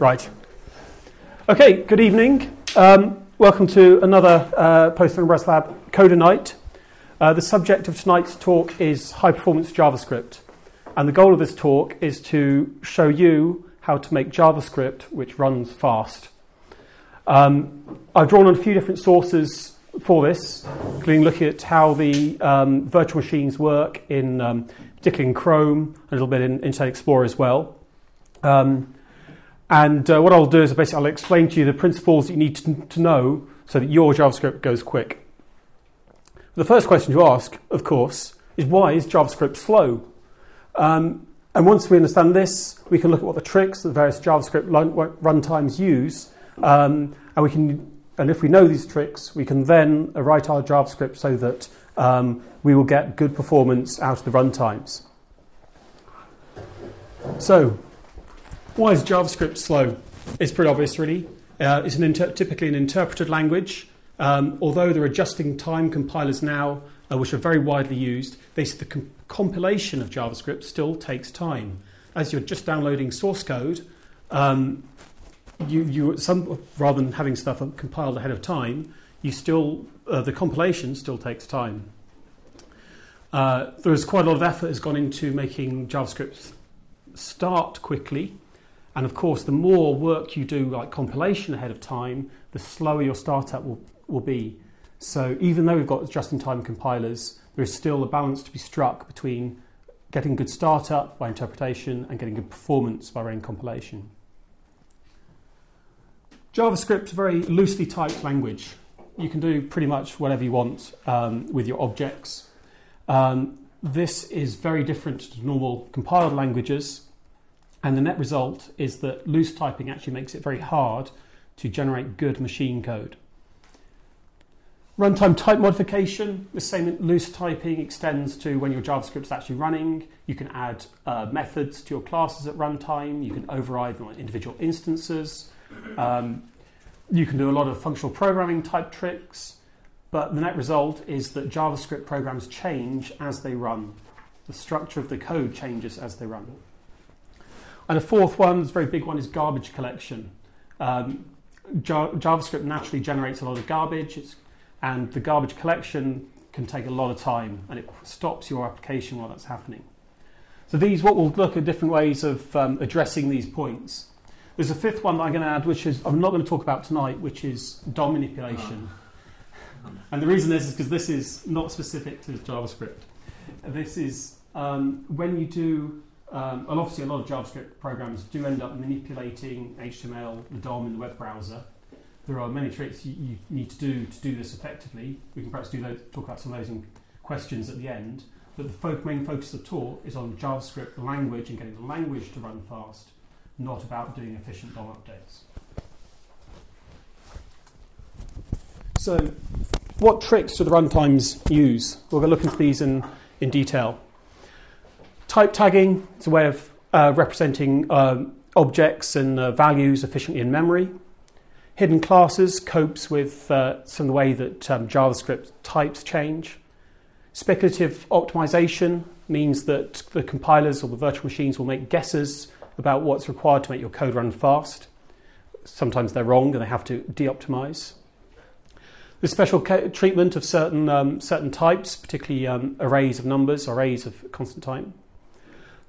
Right. Okay, good evening. Um, welcome to another uh, Post Tenebras Lab Coder Night. Uh, the subject of tonight's talk is high performance JavaScript. And the goal of this talk is to show you how to make JavaScript which runs fast. Um, I've drawn on a few different sources for this, including looking at how the um, virtual machines work in, um, particularly in Chrome, a little bit in Internet Explorer as well. Um, and uh, what I'll do is basically I'll explain to you the principles you need to, to know so that your JavaScript goes quick. The first question to ask, of course, is why is JavaScript slow? Um, and once we understand this, we can look at what the tricks that various JavaScript runtimes use, um, and we can, and if we know these tricks, we can then write our JavaScript so that um, we will get good performance out of the runtimes. So, why is JavaScript slow? It's pretty obvious, really. Uh, it's an inter- typically an interpreted language. Um, although there are just-in-time compilers now, uh, which are very widely used, they, the com- compilation of JavaScript still takes time. As you're just downloading source code, um, you, you some rather than having stuff compiled ahead of time, you still uh, the compilation still takes time. Uh, there is quite a lot of effort has gone into making JavaScript start quickly. And of course, the more work you do, like compilation ahead of time, the slower your startup will, will be. So even though we've got just-in-time compilers, there is still a balance to be struck between getting good startup by interpretation and getting good performance by running compilation. JavaScript is a very loosely typed language. You can do pretty much whatever you want um, with your objects. Um, this is very different to normal compiled languages and the net result is that loose typing actually makes it very hard to generate good machine code. Runtime type modification, the same loose typing extends to when your JavaScript is actually running. You can add uh, methods to your classes at runtime. You can override them on individual instances. Um, you can do a lot of functional programming type tricks. But the net result is that JavaScript programs change as they run. The structure of the code changes as they run. And a fourth one, this very big one, is garbage collection. Um, JavaScript naturally generates a lot of garbage, and the garbage collection can take a lot of time, and it stops your application while that's happening. So these, what we'll look at different ways of um, addressing these points. There's a fifth one that I'm going to add, which is I'm not going to talk about tonight, which is DOM manipulation. And the reason is because this is not specific to JavaScript. This is um, when you do um, and obviously, a lot of JavaScript programs do end up manipulating HTML, the DOM in the web browser. There are many tricks you, you need to do to do this effectively. We can perhaps do those, talk about some of those in questions at the end. But the main focus of the talk is on JavaScript language and getting the language to run fast, not about doing efficient DOM updates. So, what tricks do the runtimes use? We're going to look into these in, in detail. Type tagging is a way of uh, representing um, objects and uh, values efficiently in memory. Hidden classes copes with uh, some of the way that um, JavaScript types change. Speculative optimization means that the compilers or the virtual machines will make guesses about what's required to make your code run fast. Sometimes they're wrong and they have to de optimize. The special treatment of certain, um, certain types, particularly um, arrays of numbers, arrays of constant type.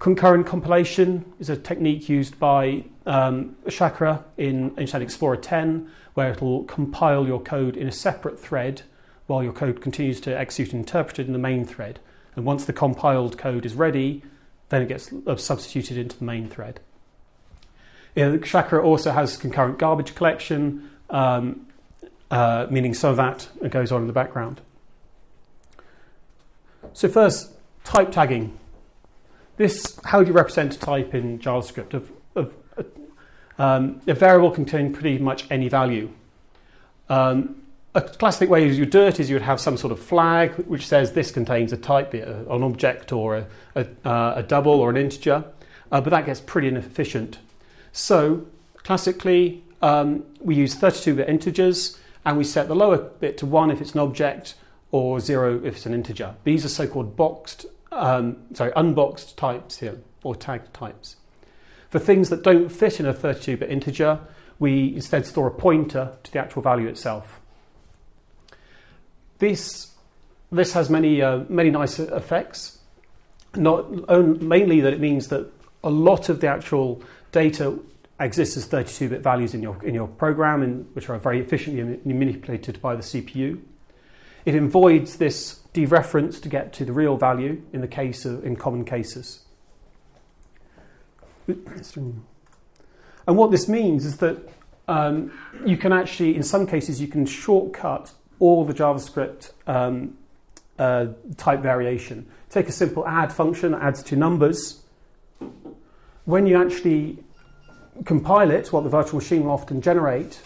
Concurrent compilation is a technique used by um, Chakra in Internet Explorer 10, where it'll compile your code in a separate thread while your code continues to execute and interpret it in the main thread. And once the compiled code is ready, then it gets substituted into the main thread. Yeah, Chakra also has concurrent garbage collection, um, uh, meaning some of that goes on in the background. So, first, type tagging. This, how do you represent a type in JavaScript? Of, of, um, a variable can contain pretty much any value. Um, a classic way you do it is you would have some sort of flag which says this contains a type, be it an object or a, a, uh, a double or an integer, uh, but that gets pretty inefficient. So, classically, um, we use 32 bit integers and we set the lower bit to 1 if it's an object or 0 if it's an integer. These are so called boxed um, sorry, unboxed types here, or tagged types. For things that don't fit in a 32 bit integer, we instead store a pointer to the actual value itself. This, this has many, uh, many nice effects. Not mainly that it means that a lot of the actual data exists as 32 bit values in your, in your program, which are very efficiently manipulated by the CPU. It avoids this dereference to get to the real value in the case of, in common cases. And what this means is that um, you can actually, in some cases, you can shortcut all the JavaScript um, uh, type variation. Take a simple add function that adds two numbers. When you actually compile it, what the virtual machine will often generate,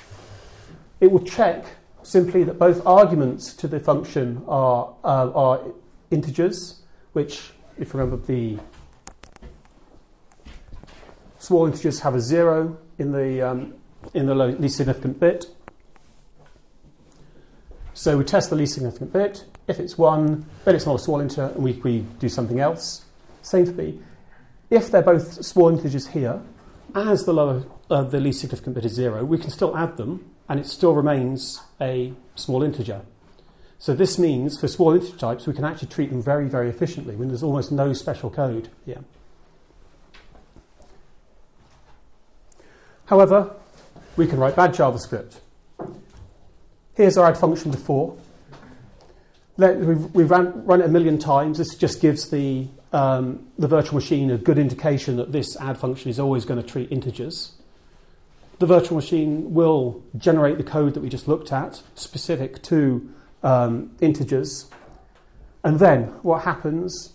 it will check simply that both arguments to the function are, uh, are integers, which, if you remember, the small integers have a zero in the, um, in the least significant bit. So we test the least significant bit. If it's one, then it's not a small integer, and we, we do something else. Same for b. If they're both small integers here, as the lower, uh, the least significant bit is zero, we can still add them and it still remains a small integer. So this means for small integer types, we can actually treat them very, very efficiently when there's almost no special code here. However, we can write bad JavaScript. Here's our add function before. We've, run it a million times. This just gives the, um, the virtual machine a good indication that this add function is always going to treat integers the virtual machine will generate the code that we just looked at, specific to um, integers. And then what happens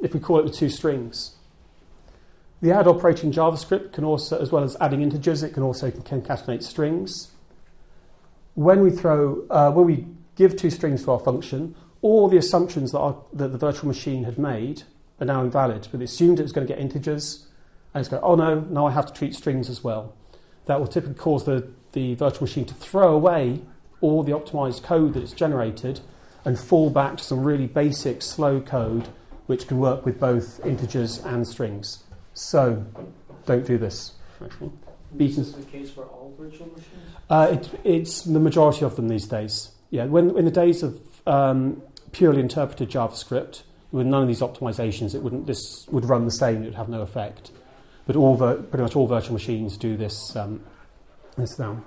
if we call it with two strings? The add operator in JavaScript can also, as well as adding integers, it can also concatenate strings. When we throw, uh, when we give two strings to our function, all the assumptions that, our, that the virtual machine had made are now invalid. But it assumed it was going to get integers, and it's going, oh no, now I have to treat strings as well that will typically cause the, the virtual machine to throw away all the optimized code that it's generated and fall back to some really basic slow code which can work with both integers and strings. So don't do this. Actually. Is this the case for all virtual machines? Uh, it, it's the majority of them these days. Yeah, when in the days of um, purely interpreted JavaScript, with none of these optimizations, it wouldn't. This would run the same. It would have no effect. But all pretty much all virtual machines do this, um, this now.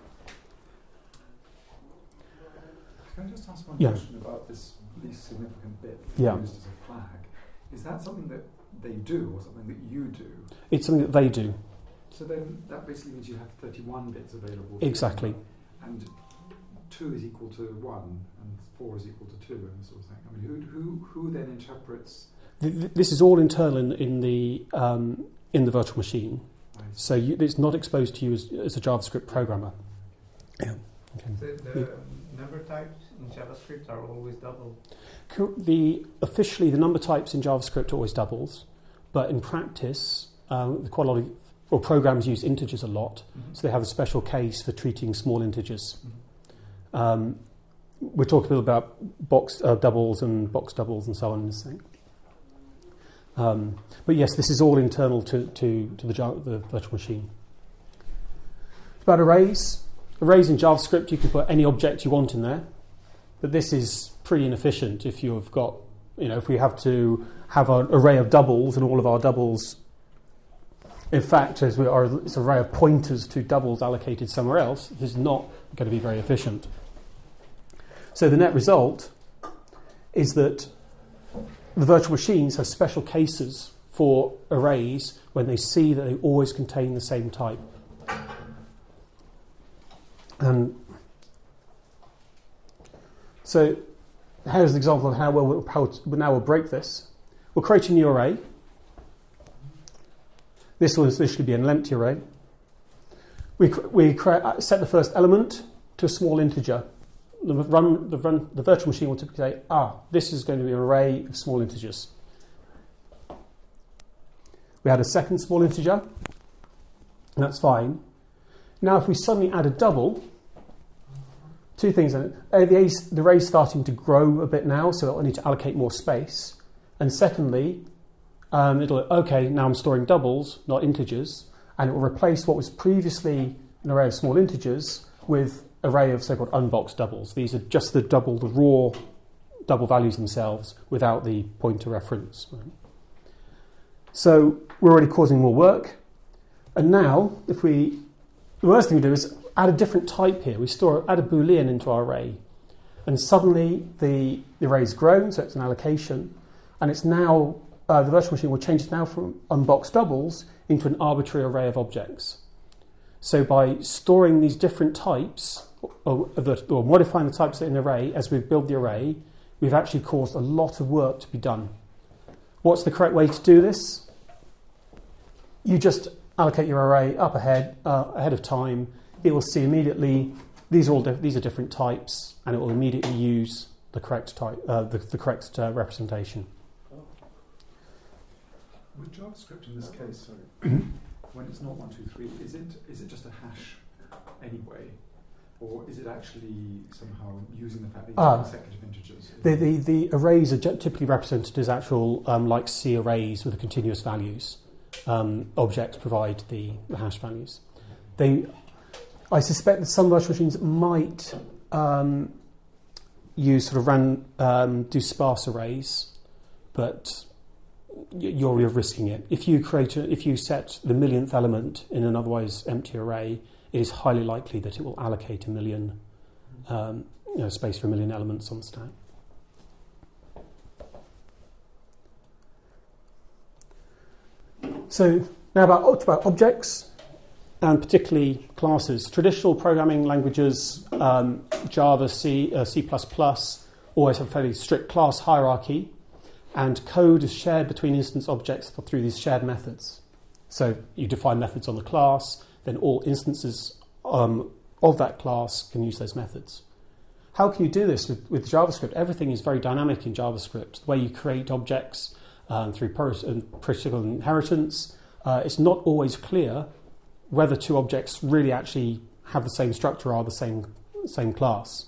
Can I just ask one yeah. question about this least significant bit yeah. used as a flag? Is that something that they do or something that you do? It's something that they do. So then that basically means you have 31 bits available. Exactly. And 2 is equal to 1 and 4 is equal to 2 and sort of thing. I mean, who, who, who then interprets... This is all internal in, in the um, in the virtual machine. So you, it's not exposed to you as, as a JavaScript programmer. Yeah. Okay. The, the yeah. number types in JavaScript are always double. The officially the number types in JavaScript always doubles, but in practice, um, quite a lot of or programs use integers a lot, mm-hmm. so they have a special case for treating small integers. Mm-hmm. Um, we're talking a little about box uh, doubles and box doubles and so on. Um, but yes, this is all internal to, to, to the, the virtual machine. About arrays. Arrays in JavaScript, you can put any object you want in there, but this is pretty inefficient if you've got, you know, if we have to have an array of doubles and all of our doubles, in fact, as we are, it's an array of pointers to doubles allocated somewhere else, this is not going to be very efficient. So the net result is that the virtual machines have special cases for arrays when they see that they always contain the same type. And so here's an example of how we'll, how now we'll break this. We'll create a new array. This will initially be an empty array. We, we set the first element to a small integer the, run, the, run, the virtual machine will typically say, ah, this is going to be an array of small integers. We had a second small integer, and that's fine. Now, if we suddenly add a double, two things the, the array is starting to grow a bit now, so it'll need to allocate more space. And secondly, um, it'll, okay, now I'm storing doubles, not integers. and it will replace what was previously an array of small integers with array of so-called unboxed doubles. These are just the double, the raw double values themselves without the pointer reference. So we're already causing more work. And now, if we, the worst thing we do is add a different type here. We store, add a boolean into our array. And suddenly the, the array's grown, so it's an allocation. And it's now, uh, the virtual machine will change it now from unboxed doubles into an arbitrary array of objects. So by storing these different types, or, or modifying the types in an array as we build the array, we've actually caused a lot of work to be done. What's the correct way to do this? You just allocate your array up ahead, uh, ahead of time. It will see immediately these are all di- these are different types, and it will immediately use the correct type, uh, the, the, correct uh, representation. With JavaScript in this case, sorry, mm-hmm. when it's not one two three, is it is it just a hash anyway? Or is it actually somehow using the fact that you ah, consecutive integers? The, the, the arrays are typically represented as actual, um, like C arrays with the continuous values. Um, objects provide the, the, hash values. They, I suspect that some virtual machines might um, use sort of ran, um, do sparse arrays, but you're, you're risking it. If you create, a, if you set the millionth element in an otherwise empty array, it is highly likely that it will allocate a million um, you know, space for a million elements on the stack. So now about, about objects and particularly classes. Traditional programming languages, um, Java, C, uh, C++, always have a fairly strict class hierarchy, and code is shared between instance objects through these shared methods. So you define methods on the class, then all instances um, of that class can use those methods. How can you do this with, with JavaScript? Everything is very dynamic in JavaScript. The way you create objects um, through prototypal inheritance, uh, it's not always clear whether two objects really actually have the same structure or are the same, same class.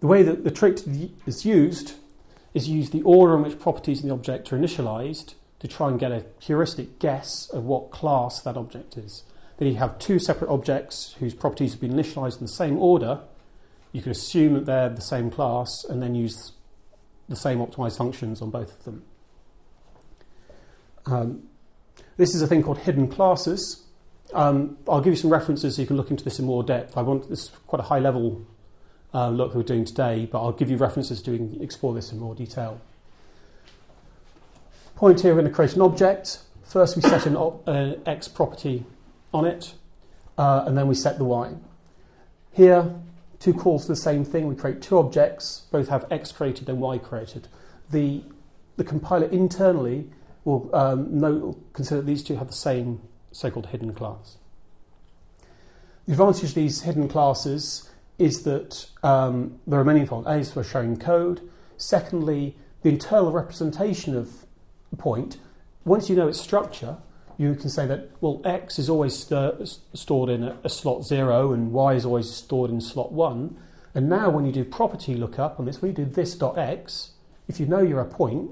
The way that the trick is used is use the order in which properties in the object are initialized to try and get a heuristic guess of what class that object is. Then you have two separate objects whose properties have been initialized in the same order. You can assume that they're the same class and then use the same optimized functions on both of them. Um, this is a thing called hidden classes. Um, I'll give you some references so you can look into this in more depth. I want this quite a high level uh, look we're doing today, but I'll give you references to explore this in more detail point here, we're going to create an object. First, we set an, uh, x property on it, uh, and then we set the y. Here, two calls to the same thing. We create two objects, both have x created and y created. The, the compiler internally will um, know, consider these two have the same so-called hidden class. The advantage of these hidden classes is that um, there are many advantages for showing code. Secondly, the internal representation of point, once you know its structure, you can say that, well, X is always st- stored in a, a, slot 0 and Y is always stored in slot 1. And now when you do property lookup on this, when you do this.x, if you know you're a point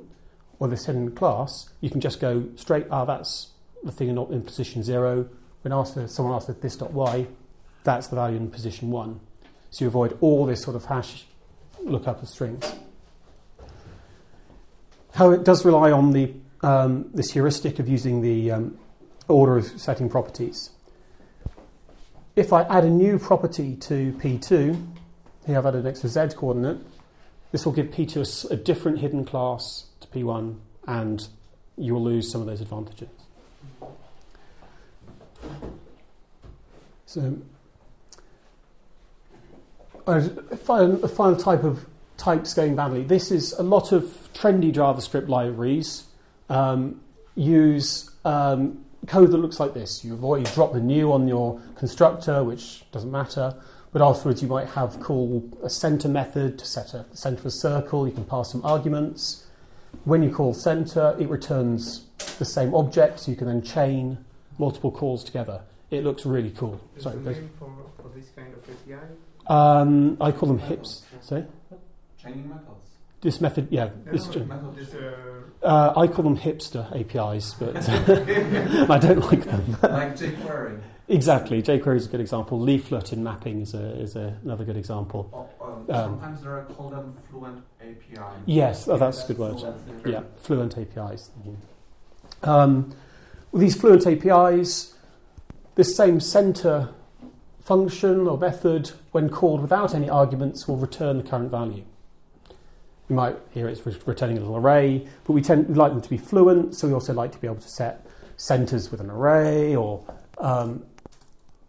or this hidden class, you can just go straight, ah, that's the thing not in position 0. When asked someone asks for this.y, that's the value in position 1. So you avoid all this sort of hash lookup of strings how it does rely on the, um, this heuristic of using the um, order of setting properties. If I add a new property to P2, here I've added an extra Z coordinate, this will give P2 a, a different hidden class to P1 and you will lose some of those advantages. So, a final, a final type of types going badly. This is a lot of trendy JavaScript libraries um, use um, code that looks like this. You avoid, you drop the new on your constructor, which doesn't matter. But afterwards, you might have call a center method to set a center of a circle. You can pass some arguments. When you call center, it returns the same object, so you can then chain multiple calls together. It looks really cool. Is Sorry, for, for this kind of API? Um, I call them hips. Sorry? Chaining methods. this method, yeah. This method is, uh, uh, I call them hipster APIs, but I don't like them. like jQuery. Exactly, jQuery is a good example. Leaflet in mapping is, a, is a, another good example. Oh, um, sometimes there are called them fluent APIs. Yes, oh, that's a good word. Yeah, fluent APIs. Um, with these fluent APIs, this same center function or method, when called without any arguments, will return the current value. You might hear it's returning a little array, but we tend we like them to be fluent, so we also like to be able to set centers with an array or um,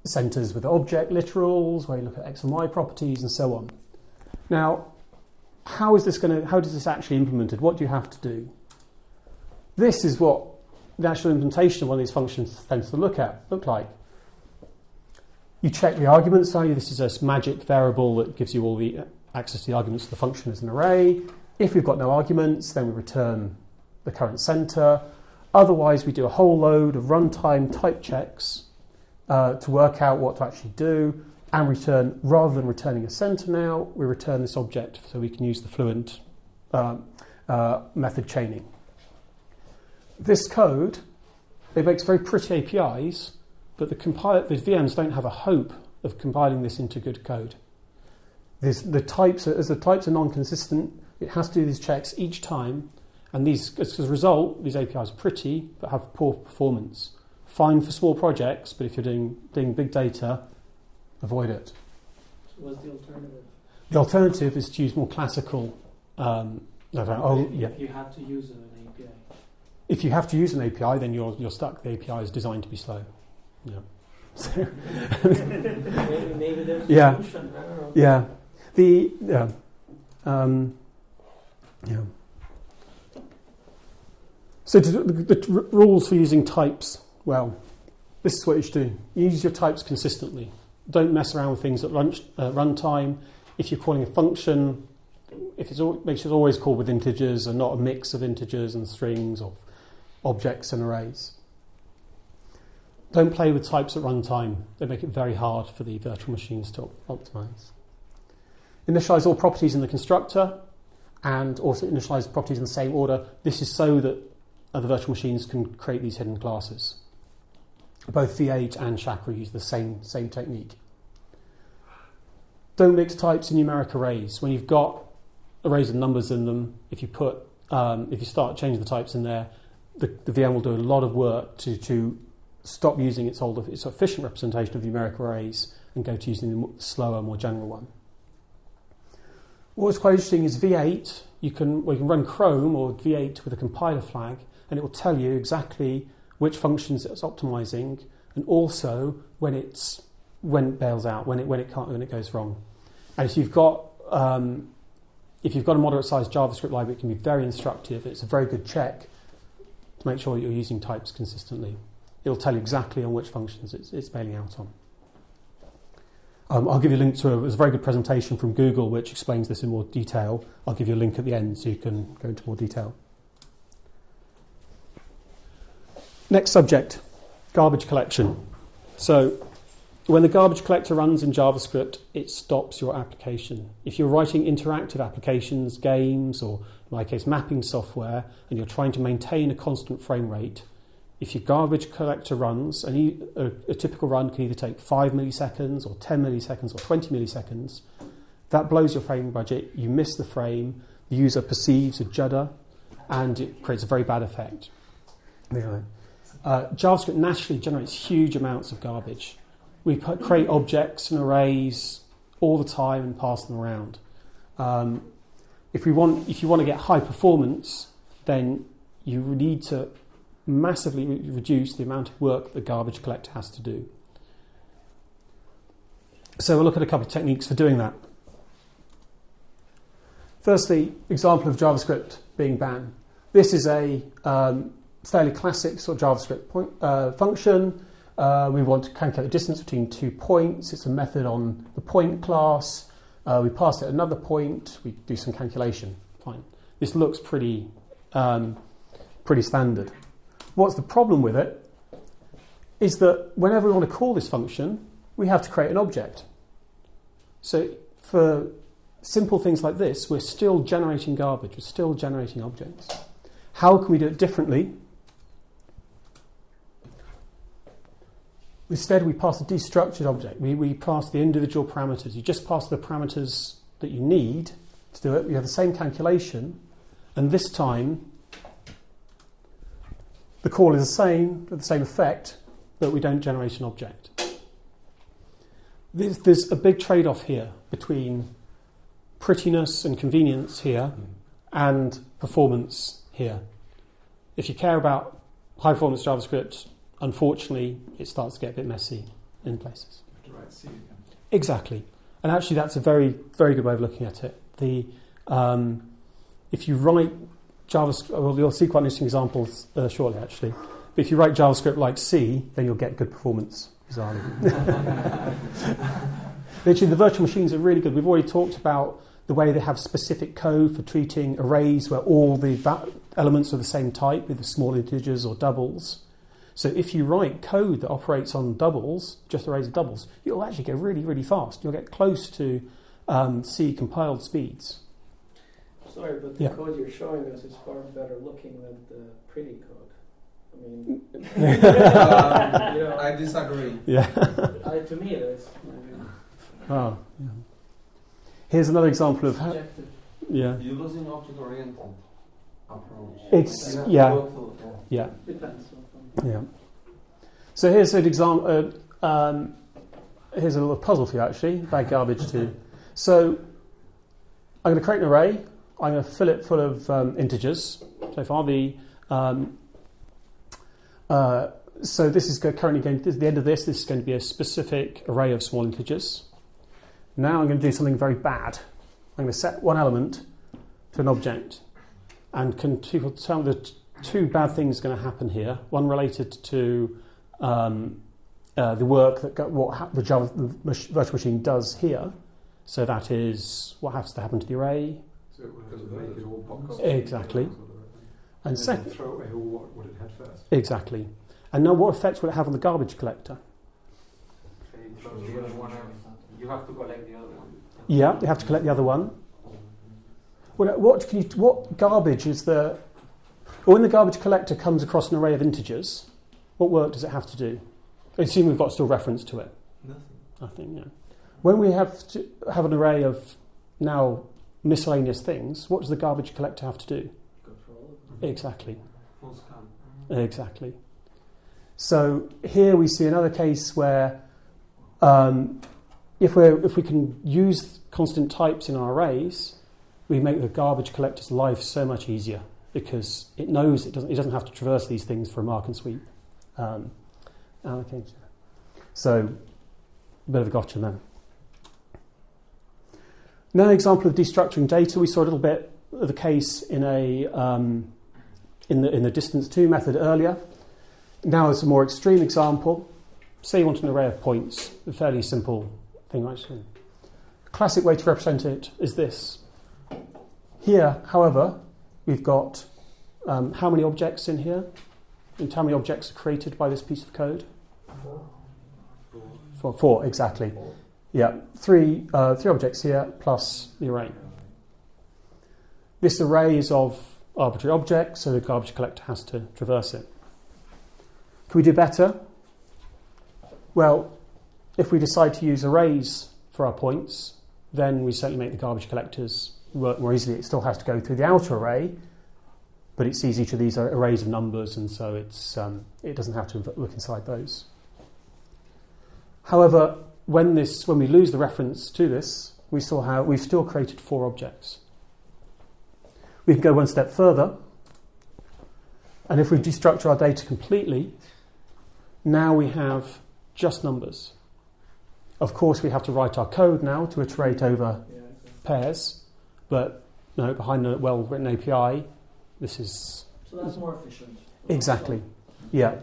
centers with object literals, where you look at x and y properties and so on. Now, how is this going to? How does this actually implemented? What do you have to do? This is what the actual implementation of one of these functions tends to look at look like. You check the arguments value. This is a magic variable that gives you all the access the arguments of the function as an array. If we've got no arguments, then we return the current center. Otherwise, we do a whole load of runtime type checks uh, to work out what to actually do and return, rather than returning a center now, we return this object so we can use the fluent uh, uh, method chaining. This code, it makes very pretty APIs, but the, the VMs don't have a hope of compiling this into good code. There's the types are, as the types are non-consistent, it has to do these checks each time, and these as a result, these APIs are pretty but have poor performance. Fine for small projects, but if you're doing doing big data, avoid it. So what's the alternative? The alternative is to use more classical. Um, oh, if, yeah. If you have to use an API. If you have to use an API, then you're you're stuck. The API is designed to be slow. Yeah. So maybe, maybe there's a yeah. solution. Yeah. The yeah, um, yeah. So the, the, the, rules for using types. Well, this is what you should do. Use your types consistently. Don't mess around with things at run, uh, runtime. If you're calling a function, if it's make sure it's always called with integers and not a mix of integers and strings or objects and arrays. Don't play with types at runtime. They make it very hard for the virtual machines to optimize. Initialize all properties in the constructor and also initialize properties in the same order. This is so that other virtual machines can create these hidden classes. Both V8 and Chakra use the same, same technique. Don't mix types in numeric arrays. When you've got arrays of numbers in them, if you put um, if you start changing the types in there, the, the VM will do a lot of work to, to stop using its old its efficient representation of numeric arrays and go to using the slower, more general one. What's quite interesting is V8, you can, well, you can run Chrome or V8 with a compiler flag, and it will tell you exactly which functions it's optimizing and also when, it's, when it bails out, when it, when, it can't, when it goes wrong. And if you've got, um, if you've got a moderate sized JavaScript library, it can be very instructive. It's a very good check to make sure you're using types consistently. It'll tell you exactly on which functions it's, it's bailing out on. Um, I'll give you a link to a, a, very good presentation from Google which explains this in more detail. I'll give you a link at the end so you can go into more detail. Next subject garbage collection. So, when the garbage collector runs in JavaScript, it stops your application. If you're writing interactive applications, games, or in my case, mapping software, and you're trying to maintain a constant frame rate, if your garbage collector runs, and a, a, typical run can either take 5 milliseconds or 10 milliseconds or 20 milliseconds, that blows your frame budget. You miss the frame, the user perceives a judder, and it creates a very bad effect. Uh, JavaScript naturally generates huge amounts of garbage. We put, create objects and arrays all the time and pass them around. Um, if, we want, if you want to get high performance, then you need to massively re- reduce the amount of work the garbage collector has to do. So we'll look at a couple of techniques for doing that. Firstly, example of JavaScript being banned. This is a um, fairly classic sort of JavaScript point, uh, function. Uh, we want to calculate the distance between two points. It's a method on the point class. Uh, we pass it another point. We do some calculation. Fine. This looks pretty um, pretty standard. What's the problem with it is that whenever we want to call this function, we have to create an object. So for simple things like this, we're still generating garbage, we're still generating objects. How can we do it differently? Instead, we pass a destructured object. We, we pass the individual parameters. You just pass the parameters that you need to do it. We have the same calculation, and this time the call is the same, with the same effect, but we don't generate an object. There's, there's a big trade off here between prettiness and convenience here and performance here. If you care about high performance JavaScript, unfortunately, it starts to get a bit messy in places. Exactly. And actually, that's a very, very good way of looking at it. The, um, if you write JavaScript, well, you'll see quite interesting examples uh, shortly, actually. But if you write JavaScript like C, then you'll get good performance, bizarrely. Actually, the virtual machines are really good. We've already talked about the way they have specific code for treating arrays where all the va- elements are the same type with the small integers or doubles. So if you write code that operates on doubles, just arrays of doubles, you'll actually go really, really fast. You'll get close to um, C compiled speeds. Sorry, but the yeah. code you're showing us is far better looking than the pretty code. I mean, um, you know, I disagree. Yeah. I, to me, it is. Oh, yeah. Here's another example of how. Yeah. You're losing object oriented approach. It's yeah. yeah. Depends. Yeah. So here's an example. Uh, um, here's a little puzzle for you, actually. Bad garbage too. So I'm going to create an array. I'm going to fill it full of um, integers. So far, the um, uh, so this is currently going. To, the end of this, this is going to be a specific array of small integers. Now I'm going to do something very bad. I'm going to set one element to an object, and can people tell me the two bad things are going to happen here? One related to um, uh, the work that got, what the Java the virtual machine does here. So that is what has to happen to the array. So it doesn't make it all pop Exactly. And, second, throw away all what, what it had first. Exactly. And now, what effects will it have on the garbage collector? You have to collect the other one. Yeah, you have to collect the other one. Well, uh, what can you? What garbage is the? Well, when the garbage collector comes across an array of integers, what work does it have to do? I assume we've got still reference to it. Nothing. Nothing. Yeah. When we have to have an array of now miscellaneous things, what does the garbage collector have to do? Exactly. Exactly. So here we see another case where um, if, we if we can use constant types in our arrays, we make the garbage collector's life so much easier because it knows it doesn't, it doesn't have to traverse these things for a mark and sweep um, allocation. So, a bit of a gotcha there. Now, an example of destructuring data. We saw a little bit of the case in a um, in the in the distance to method earlier. Now, as a more extreme example, say you want an array of points, a fairly simple thing actually. A classic way to represent it is this. Here, however, we've got um, how many objects in here? And how many objects are created by this piece of code? Four. Four, exactly. Yeah, three, uh, three objects here plus the array. This array is of arbitrary objects, so the garbage collector has to traverse it. Can we do better? Well, if we decide to use arrays for our points, then we certainly make the garbage collectors work more easily. It still has to go through the outer array, but it sees each of these arrays of numbers, and so it's, um, it doesn't have to look inside those. However, when, this, when we lose the reference to this, we still have, we've still created four objects. We can go one step further, and if we destructure our data completely, now we have just numbers. Of course, we have to write our code now to iterate over yeah, pairs, but no, behind a well written API, this is. So that's more efficient. Exactly. Yeah.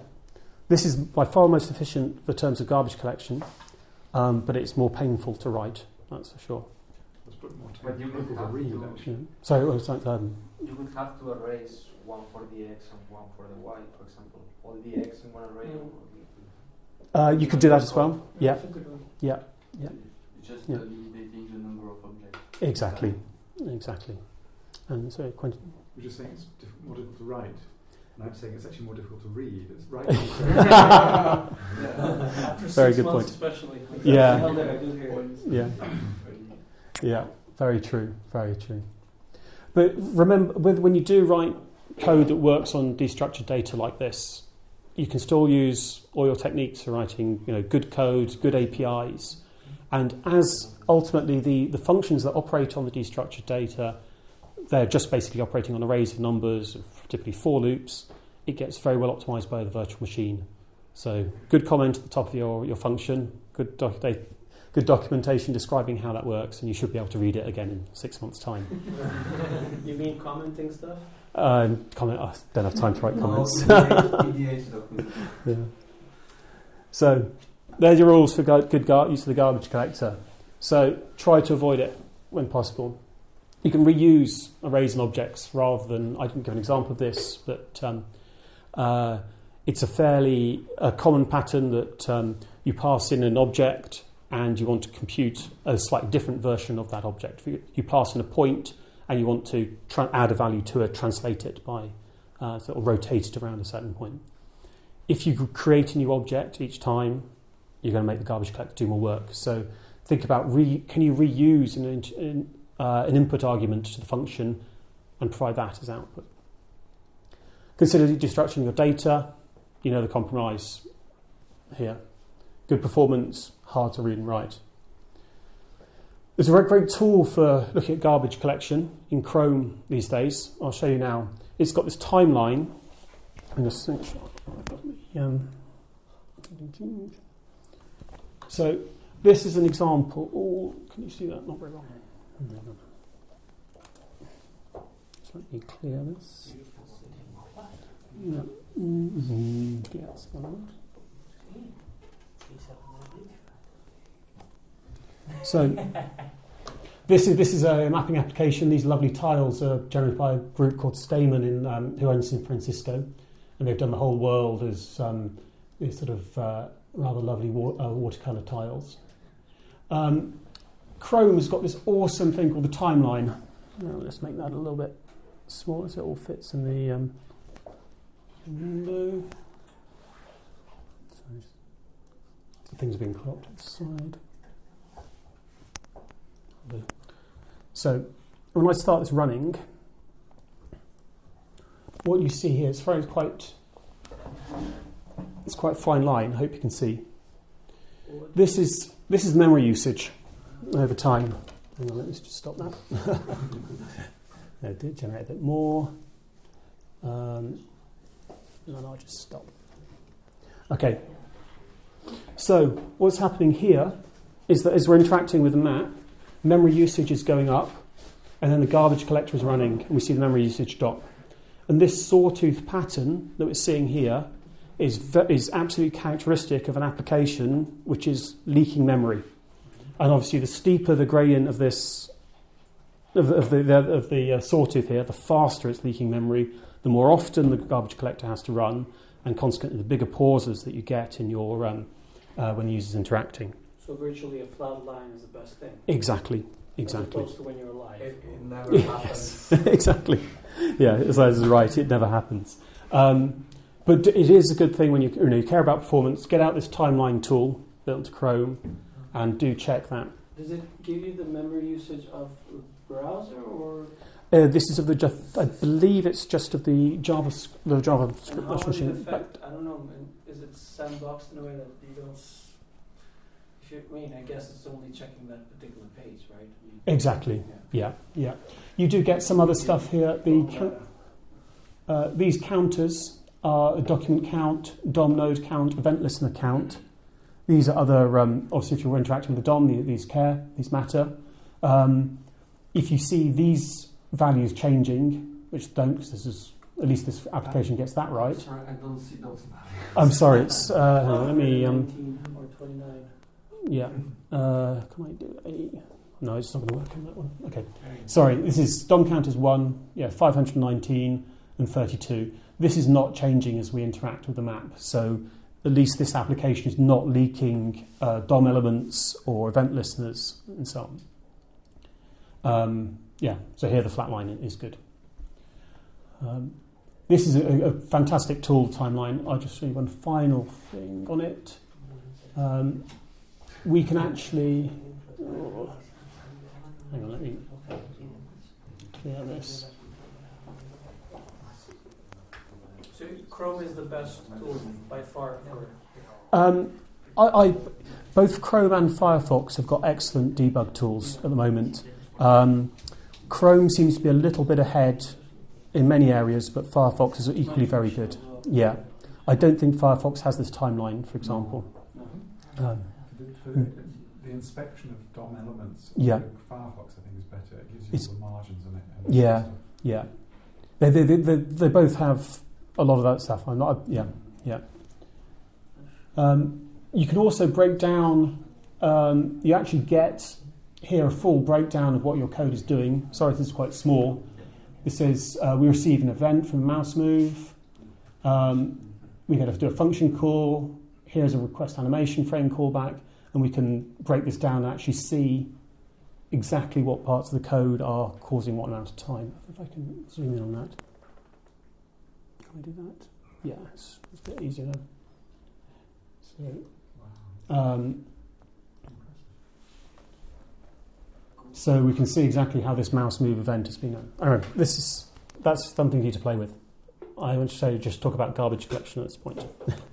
This is by far most efficient for terms of garbage collection, um, but it's more painful to write, that's for sure. But you would have to, yeah. Sorry, oh, sorry um, you could have to erase one for the x and one for the y, for example. All the x in one array. Mm. Uh, you could do that as well. Yeah. Yeah. Yeah. It's just yeah. limiting the number of objects. Exactly, exactly. And so, Quentin. We're just saying it's diff- more difficult to write. And I'm saying it's actually more difficult to read. It's right. After Very six good point. especially. Yeah. Hell, I do hear it. Yeah. Yeah, very true, very true. But remember, with, when you do write code that works on destructured data like this, you can still use all your techniques for writing, you know, good code, good APIs, and as ultimately the, the functions that operate on the destructured data, they're just basically operating on arrays of numbers, typically for loops. It gets very well optimized by the virtual machine. So, good comment at the top of your, your function, good doc- good documentation describing how that works, and you should be able to read it again in six months' time. You mean commenting stuff? Uh, comment. I don't have time to write comments. yeah. So, there's your rules for good gar- use of the garbage collector. So, try to avoid it when possible. You can reuse arrays and objects rather than. I didn't give an example of this, but um, uh, it's a fairly a common pattern that um, you pass in an object and you want to compute a slightly different version of that object. You, pass in a point and you want to tra- add a value to it, translate it by uh, sort of rotate it around a certain point. If you create a new object each time, you're going to make the garbage collector do more work. So think about re- can you reuse an, in, uh, an input argument to the function and provide that as output. Consider destructuring your data. You know the compromise here. Good performance, hard to read and write. There's a great tool for looking at garbage collection in Chrome these days. I'll show you now. It's got this timeline. Um, so this is an example. Oh, can you see that? Not very well. Just let me clear this. Yeah. Mm-hmm. Yes, So this is this is a mapping application. These lovely tiles are generated by a group called Stamen in um, who owns San Francisco, and they've done the whole world as um, these sort of uh, rather lovely wa- uh, watercolor tiles. Um, Chrome has got this awesome thing called the timeline. Now, let's make that a little bit smaller so it all fits in the um, window. Sorry. Things are being cropped outside. So when I start this running, what you see here is very quite it's quite a fine line. I hope you can see. This is this is memory usage over time. Hang on, let me just stop that. did generate a bit more. Um, and then I'll just stop. Okay. So what's happening here is that as we're interacting with the map, memory usage is going up, and then the garbage collector is running, and we see the memory usage drop. And this sawtooth pattern that we're seeing here is, is absolutely characteristic of an application which is leaking memory. And obviously, the steeper the gradient of this, of, of the, the, of the uh, sawtooth here, the faster it's leaking memory, the more often the garbage collector has to run, and consequently, the bigger pauses that you get in your um, uh, when the user's interacting. So virtually a flat line is the best thing. Exactly. Exactly. As opposed to when you're alive. It, it never Yes, happens. exactly. Yeah, Elias is right. It never happens. Um, but it is a good thing when you, you, know, you care about performance. Get out this timeline tool built into Chrome, and do check that. Does it give you the memory usage of the browser or? Uh, this is of the. I believe it's just of the Java the JavaScript how virtual would it machine. affect? I don't know. Is it sandboxed in a way that you don't? If you I mean, I guess it's only checking that particular page, right? I mean, Exactly. yeah. Yeah, yeah. You do get some other stuff here. The uh, these counters are a document count, DOM node count, event listener count. These are other. Um, obviously, if you're interacting with the DOM, these care, these matter. Um, if you see these values changing, which don't, because this is at least this application gets that right. Sorry, I don't see those values. I'm sorry. It's uh, hang on, let me. Um, 19 or 29. yeah. Uh, can I do a? No, it's not going to work on that one. Okay. Sorry, this is DOM count is 1, yeah, 519 and 32. This is not changing as we interact with the map. So at least this application is not leaking uh, DOM elements or event listeners and so on. Um, yeah, so here the flat line is good. Um, this is a, a, fantastic tool, Timeline. I'll just show you one final thing on it. Um, we can actually. Oh, hang on, let me clear this. So Chrome is the best tool by far. Um, I, I, both Chrome and Firefox have got excellent debug tools at the moment. Um, Chrome seems to be a little bit ahead in many areas, but Firefox is equally very good. Yeah, I don't think Firefox has this timeline, for example. Um, for the, the, inspection of DOM elements, yeah. Firefox I think is better. It gives you it's, all the margins in it. yeah, yeah. They, they, they, they, both have a lot of that stuff. I'm not. Yeah, yeah. Um, you can also break down. Um, you actually get here a full breakdown of what your code is doing. Sorry, this is quite small. This says uh, we receive an event from mouse move. Um, we have to do a function call. Here's a request animation frame callback, and we can break this down and actually see exactly what parts of the code are causing what amount of time. If I can zoom in on that. Can I do that? Yeah, it's, it's a bit easier now. So, um, so we can see exactly how this mouse move event has been done. Anyway, this is that's something you need to play with. I want to just talk about garbage collection at this point.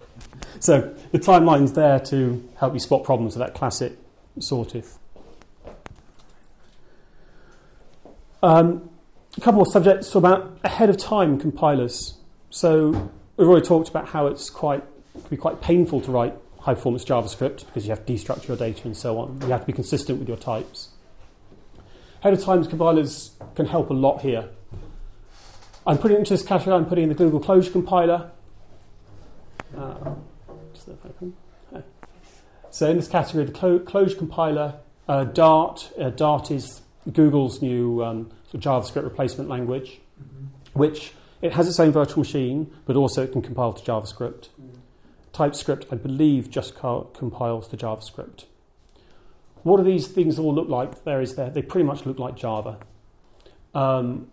so the timeline's there to help you spot problems with that classic sort if. Um, a couple more subjects about ahead of time compilers. So we've already talked about how it's quite can be quite painful to write high performance JavaScript because you have to destructure your data and so on. You have to be consistent with your types. Ahead of times compilers can help a lot here. I'm putting into this category, I'm putting in the Google Closure compiler. Uh, so in this category, the Closure compiler, uh, Dart, uh, Dart is Google's new um, sort of JavaScript replacement language, mm-hmm. which it has its own virtual machine, but also it can compile to JavaScript. Mm. TypeScript, I believe, just compiles to JavaScript. What do these things all look like? There is there. They pretty much look like Java. Um,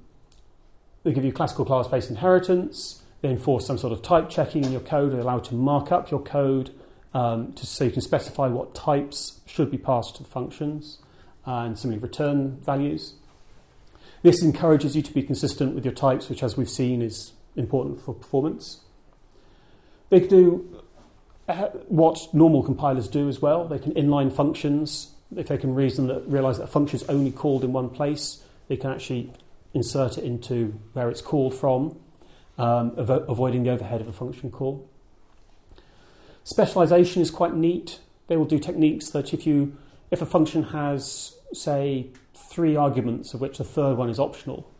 they give you classical class-based inheritance. They enforce some sort of type checking in your code. They allow you to mark up your code um, to, so you can specify what types should be passed to the functions and similarly return values. This encourages you to be consistent with your types, which, as we've seen, is important for performance. They can do uh, what normal compilers do as well. They can inline functions. If they can reason that realize that a function is only called in one place, they can actually insert it into where it's called from, um, avo- avoiding the overhead of a function call. Specialization is quite neat. They will do techniques that if you if a function has say three arguments of which the third one is optional,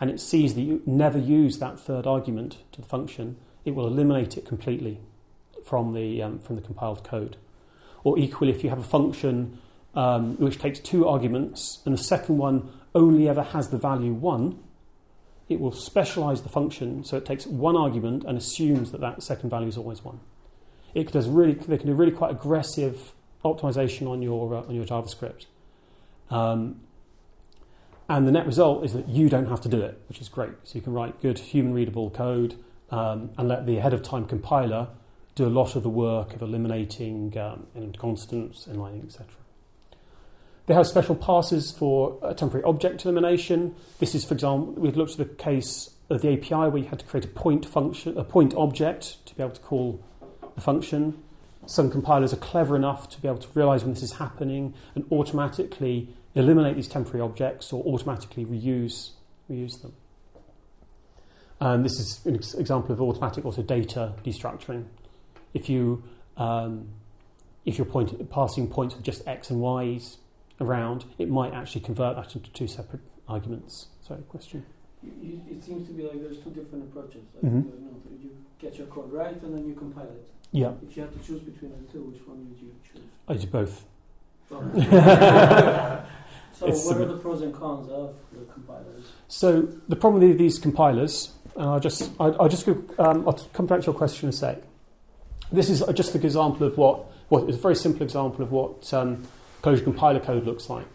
and it sees that you never use that third argument to the function, it will eliminate it completely from the, um, from the compiled code. Or equally, if you have a function um, which takes two arguments and the second one only ever has the value 1, it will specialize the function so it takes one argument and assumes that that second value is always 1. It does really, they can do really quite aggressive optimization on your, uh, on your JavaScript. Um, and the net result is that you don't have to do it, which is great. So you can write good human readable code um, and let the ahead of time compiler do a lot of the work of eliminating um, constants, inlining, etc. They have special passes for temporary object elimination. This is, for example, we've looked at the case of the API where you had to create a point function, a point object to be able to call the function. Some compilers are clever enough to be able to realize when this is happening and automatically eliminate these temporary objects or automatically reuse, reuse them. And this is an example of automatic also data destructuring. If you um, if you're point, passing points with just x and y's around, it might actually convert that into two separate arguments. Sorry, question. You, it seems to be like there's two different approaches. Like mm-hmm. you, you get your code right and then you compile it. Yeah. If you had to choose between the two, which one would you choose? I do both. So, it's what are the pros and cons of the compilers? So, the problem with these compilers, and I'll just, I, will just go, um, I'll come back to your question in a sec. This is just an example of what, what is a very simple example of what um, Closure compiler code looks like.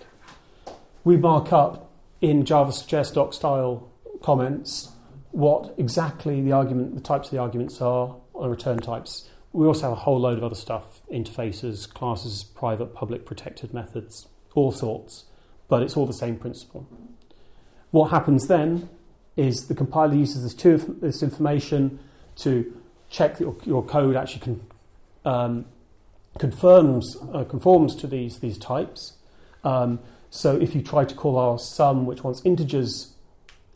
we mark up in Java suggest doc style comments what exactly the argument, the types of the arguments are, or return types. We also have a whole load of other stuff: interfaces, classes, private, public, protected methods, all sorts. But it's all the same principle. What happens then is the compiler uses this, two, this information to check that your, your code actually can, um, confirms uh, conforms to these these types. Um, so if you try to call our sum, which wants integers,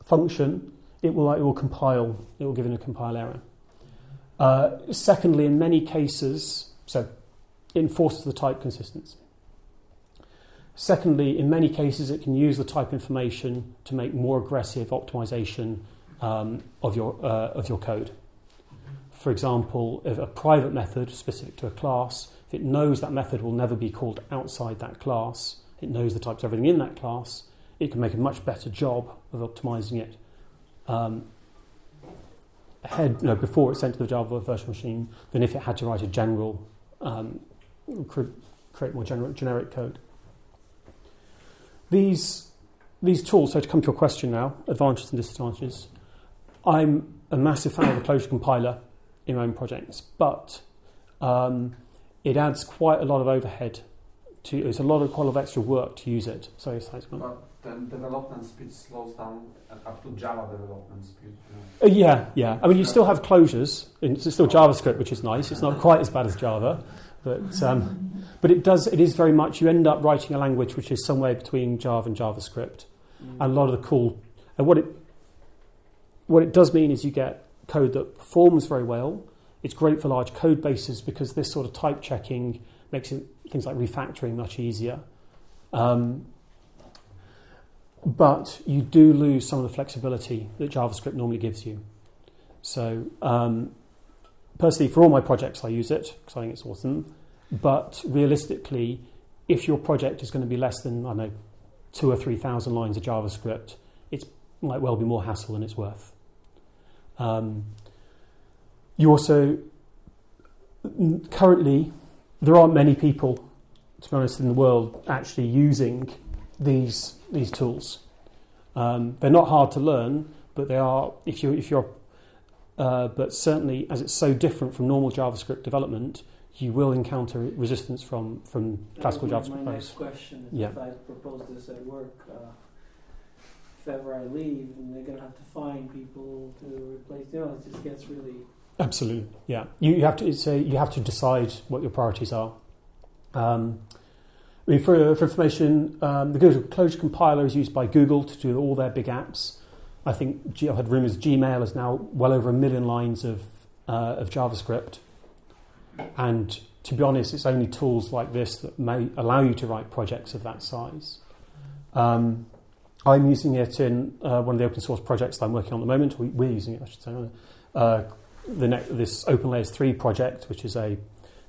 function, it will it will compile. It will give in a compile error. Uh, secondly, in many cases, so enforces the type consistency. Secondly, in many cases, it can use the type information to make more aggressive optimization um, of your uh, of your code. For example, if a private method specific to a class, if it knows that method will never be called outside that class, it knows the types of everything in that class, it can make a much better job of optimizing it um, ahead, you know, before it's sent to the Java virtual machine than if it had to write a general, um, create more general, generic code. These, these tools, so to come to your question now, advantages and disadvantages, I'm a massive fan of the closure compiler in my own projects, but um, it adds quite a lot of overhead. To, it's a lot of quite a lot of extra work to use it. so Sorry, But then development speed slows down up to Java development speed. Uh, yeah, yeah. I mean, you still have closures. It's still JavaScript, which is nice. It's not quite as bad as Java, but um, but it does. It is very much. You end up writing a language which is somewhere between Java and JavaScript, mm. and a lot of the cool. And what it what it does mean is you get code that performs very well. It's great for large code bases because this sort of type checking makes it, things like refactoring much easier. Um, but you do lose some of the flexibility that JavaScript normally gives you. So, um, personally, for all my projects, I use it because I think it's awesome. But realistically, if your project is going to be less than, I know, two or three thousand lines of JavaScript, it might well be more hassle than it's worth. Um, you also, currently, there aren't many people, to be honest, in the world actually using these these tools. Um, they're not hard to learn, but they are if you if you're uh, but certainly as it's so different from normal JavaScript development, you will encounter resistance from from classical JavaScript. My next question is yeah. if I propose this at work. Uh, if ever I leave, and they're going to have to find people to replace. You know, it just gets really. Absolutely, yeah. You, you have to. It's a, you have to decide what your priorities are. Um, I mean, for, for information, um, the Google Closure compiler is used by Google to do all their big apps. I think I've had rumours Gmail is now well over a million lines of, uh, of JavaScript. And to be honest, it's only tools like this that may allow you to write projects of that size. Um, I'm using it in uh, one of the open source projects that I'm working on at the moment. We, are using it, I should say. Uh, the ne- this OpenLayers 3 project, which is a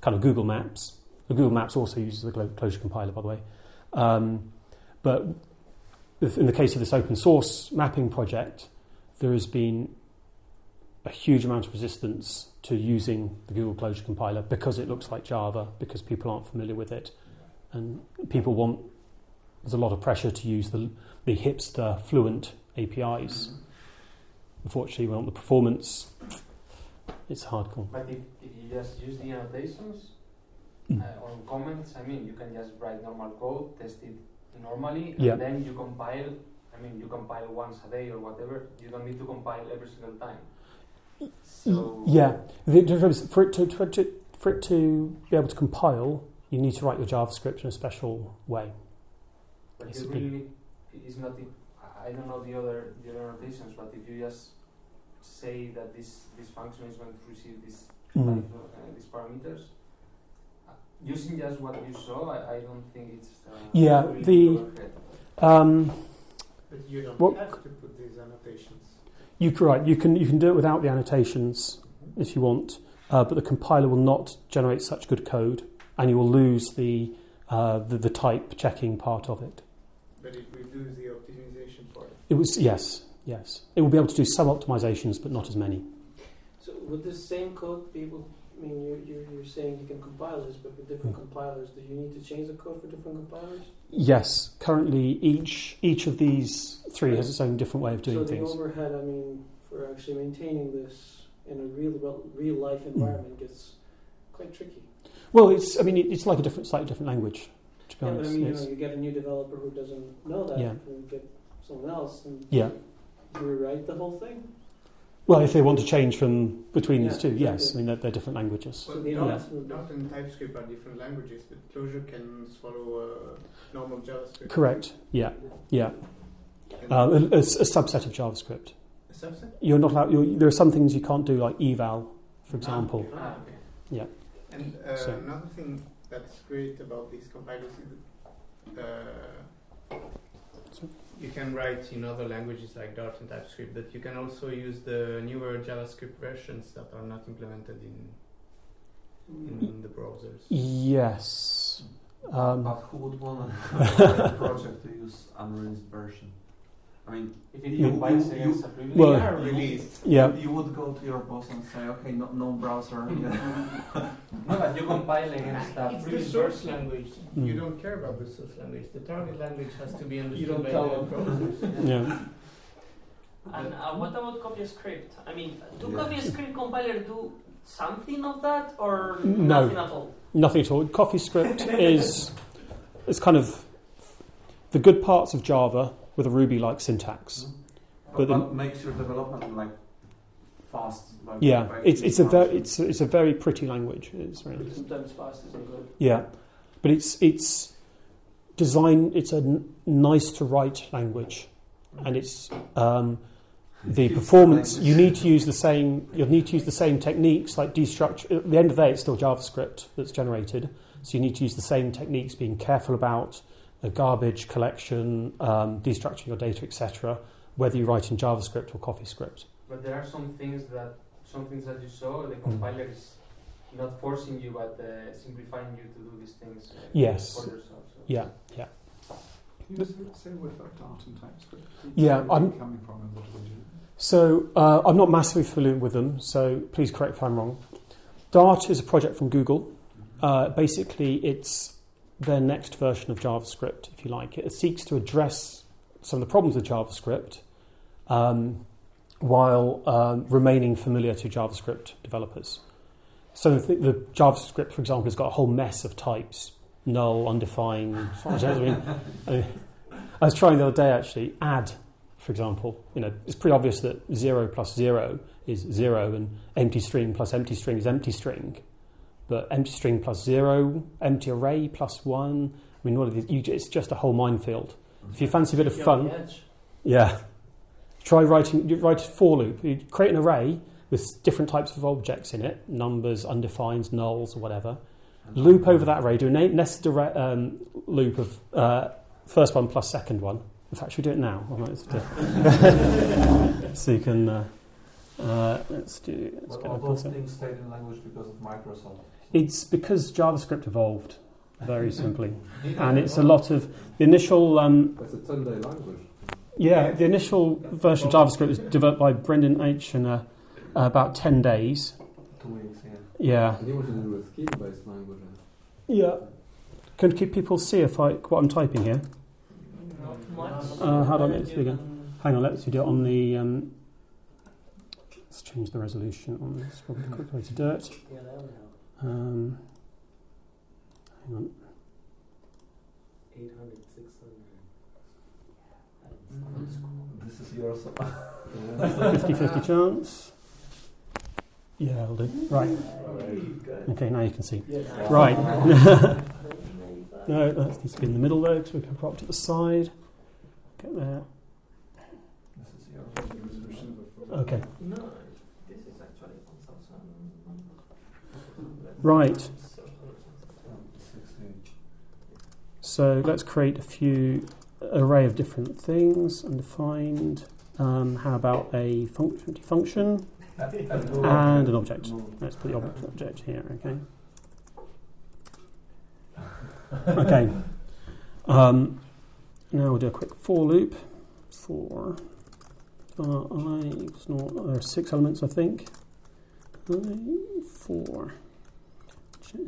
kind of Google Maps the Google Maps also uses the Closure compiler, by the way. Um, but in the case of this open source mapping project, there has been a huge amount of resistance to using the Google Closure compiler because it looks like Java, because people aren't familiar with it. And people want, there's a lot of pressure to use the, the hipster fluent APIs. Unfortunately, we want the performance. It's hardcore. But if, if you just use the annotations, mm. uh, on comments, I mean, you can just write normal code, test it normally, and yeah. then you compile. I mean, you compile once a day or whatever. You don't need to compile every single time. So yeah, for it to, for it to for it to be able to compile, you need to write your JavaScript in a special way. But you really, it's not. The, I don't know the other the other notations, but if you just say that this this function is going to receive this mm. uh, these parameters, using just what you saw, I, I don't think it's. Uh, yeah, really the. Um, but you don't what, have to put these annotations. You right. You can you can do it without the annotations mm-hmm. if you want, uh, but the compiler will not generate such good code, and you will lose the uh, the, the type checking part of it. But it will lose the optimization part. It was yes, yes. It will be able to do some optimizations, but not as many. So would the same code be able I mean, you're, you're, you're saying you can compile this, but with different hmm. compilers, do you need to change the code for different compilers? Yes, currently each each of these three has its own different way of doing so things. the overhead, I mean, for actually maintaining this in a real well, real life hmm. environment gets quite tricky. Well, it's I mean it's like a different slightly different language. To be Yeah, but I honest, mean, you, know, you get a new developer who doesn't know that, Yeah. and you get someone else, and Yeah. you rewrite the whole thing. Well, if they want to change from between Yeah, these two, yes, exactly. I mean they're, they're different languages. So Well, the Dart, announcement- Dart and TypeScript are different languages, but Closure can swallow uh, normal JavaScript. Correct. Yeah, yeah. And Uh, a, a- a subset of JavaScript. a subset? You're not allowed. You're, there are some things you can't do, like eval, for example. Ah, okay. Yeah. And uh, So- another thing that's great about these compilers is that uh, So- you can write in other languages like Dart and TypeScript, but you can also use the newer JavaScript versions that are not implemented in in the browsers. Yes. Um, but who would want a project to use unreleased version? I mean, If it You- compiles you- against you- a previous Well- they are released. yeah. you would go to your boss and say, okay, no, no browser. No, but you compile against a It's the source language. Mm. You don't care about the source language. The target language has to be understood don't by tell the them. browsers. Yeah. And uh, what about CoffeeScript? I mean, do Yeah. CoffeeScript compiler do something of that or No. nothing at all? Nothing at all. CoffeeScript is is kind of the good parts of Java with a Ruby-like syntax. But, But the- but makes your development like fast. Like, Yeah, like it's it's a very function. it's it's a very pretty language. It's really Sometimes fast isn't good. yeah, but it's it's design. It's a n- nice to write language, and it's um, the It's performance. language. You need to use the same. You'll need to use the same techniques like destructure. At the end of the day, it's still JavaScript that's generated, so you need to use the same techniques. Being careful about the garbage collection, um, destructuring your data, etc. Whether you write in JavaScript or CoffeeScript. But there are some things that some things that you saw the compiler is not forcing you but uh, simplifying you to do these things uh, Yes. for yourself. So. Yeah, yeah. Can you say, say a word about Dart and TypeScript? Yeah, I'm- coming from and what do they do? So uh, I'm not massively familiar with them, so please correct if I'm wrong. Dart is a project from Google. Uh, basically, it's their next version of JavaScript, if you like. It seeks to address some of the problems with JavaScript um, while um, remaining familiar to JavaScript developers. So the, the JavaScript, for example, has got a whole mess of types: null, undefined. I mean, I mean, I was trying the other day actually add for example, you know, it's pretty obvious that zero plus zero is zero, and empty string plus empty string is empty string. But empty string plus zero, empty array plus one. I mean, what are these? You, it's just a whole minefield. If you fancy a bit of fun, yeah. Try writing. You write a for loop. You create an array with different types of objects in it, numbers, undefined, nulls, or whatever. Loop over that array. Do a nested array, um, loop of uh, first one plus second one. In fact, should we do it now? I might have to- so you can. Uh, uh, let's do. Let's But get all those things stayed in language because of Microsoft. It's because JavaScript evolved, very simply, and it's a lot of the initial. Um, That's a 10 day language. yeah, the initial version of JavaScript was developed by Brendan Eich in uh, about ten days. Two weeks, yeah. Yeah, And he wanted to do a scheme based language. yeah. Can keep people see if I what I'm typing here? Not much. Uh, how do I make this bigger? Hang on, let's do it on the. Um, let's change the resolution on this. Probably a quick way to do it. Yeah, that would help. Um, hang on. 800, 600. This is yours. 50 50 chance. Yeah, I'll do. Right. Okay, now you can see. Right. no, that needs to be in the middle there because we can prop to the side. Get there. This is. Okay. No, this is actually 1,000. Right. So let's create a few array of different things undefined. Um, how about a function? Function and an object. Let's put the ob- object here. Okay. Okay. Um, now we'll do a quick for loop. For uh, i equals not, There are six elements, I think. Four. J,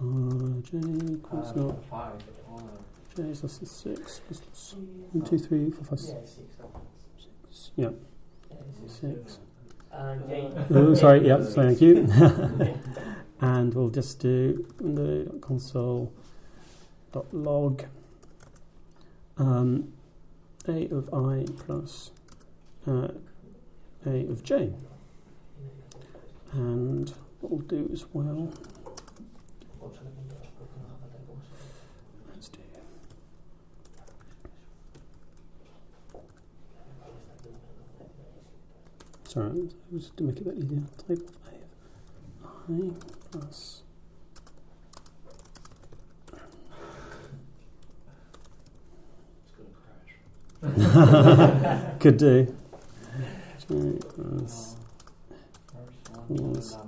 uh, J equals Uh, not. five. J is less than 6. Plus, plus, 1, 2, 3, 4, 5, 6. Yeah, six. six. Yeah, six. 6. And J. Oh, sorry, yeah, thank you. and we'll just do the console dot log um, a of i plus uh, a of j. And what we'll do as well, let's do sorry, just to make it a bit easier. Type a of i plus could do. Plus First one, Yes.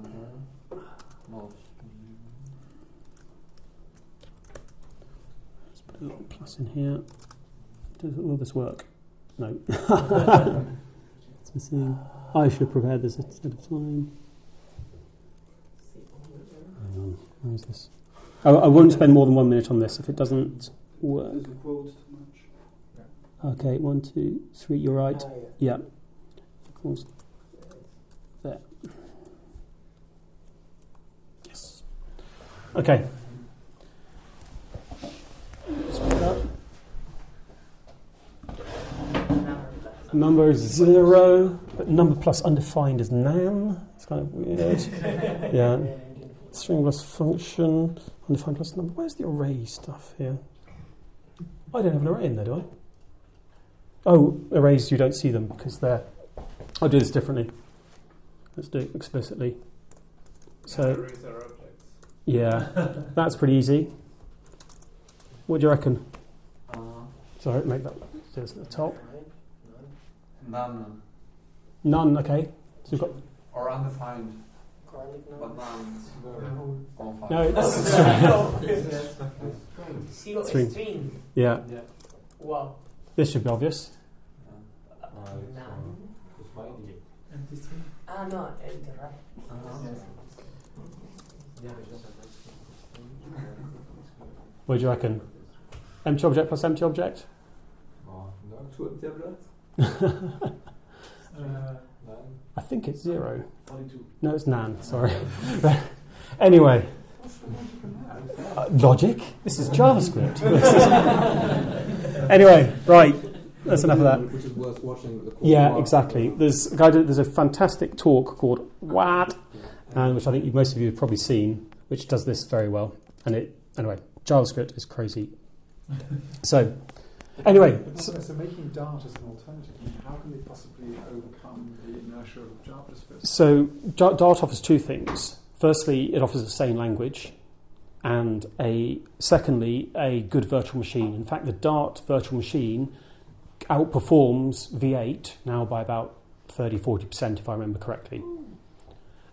Let's put a little plus in here. Does will this work? No. See. I should have prepared this ahead of time. Hang on. Where is this? I, I won't spend more than one minute on this if it doesn't work. Is the quote too much? Okay, one, two, three. You're right. Oh, yeah. Yeah. Equals there. Yes. Okay. Split it up. Number is zero, but number plus undefined is nan. It's kind of weird. yeah. String plus function, undefined plus number. Where's the array stuff here? I don't have an array in there, do I? Oh, arrays, you don't see them because they're. I'll do this differently. Let's do it explicitly. So, arrays objects. yeah, that's pretty easy. What do you reckon? Uh, Sorry, make that do this at the top. None. None, okay. So we've got. Or undefined, Garlic but naan. none. All five. No, it's. Zero String. string. yeah, Yeah. Wow. this should be obvious. Naan. Empty string? Ah, no, empty, right? What do you reckon? Empty object plus empty object? Oh, no, two empty objects? Uh, I think it's zero. Only two. No, it's nan, sorry. anyway. Uh, logic? This is JavaScript. Anyway, right. That's enough of that. Which is worth watching. Yeah, exactly. There's a guy. There's a fantastic talk called Wat, and which I think most of you have probably seen, which does this very well. And it anyway, JavaScript is crazy. So, anyway, so, so making Dart as an alternative, I mean, how can they possibly overcome the inertia of JavaScript? so Dart offers two things. Firstly, it offers a sane language, and a secondly, a good virtual machine. In fact, the Dart virtual machine outperforms V8 now by about 30 40%, if I remember correctly.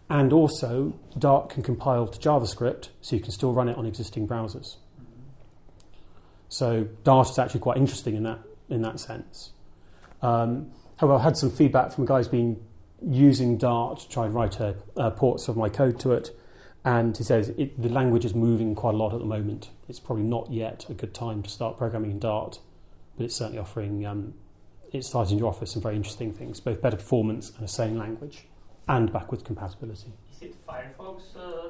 And also, Dart can compile to JavaScript, so you can still run it on existing browsers. So, Dart is actually quite interesting in that, in that sense. Um, however, I had some feedback from a guy who's been using Dart to try and write a, uh, ports of my code to it, and he says it, the language is moving quite a lot at the moment. It's probably not yet a good time to start programming in Dart, but it's certainly offering. Um, it's starting to offer some very interesting things, both better performance and a sane language, and backwards compatibility. Is it Firefox uh,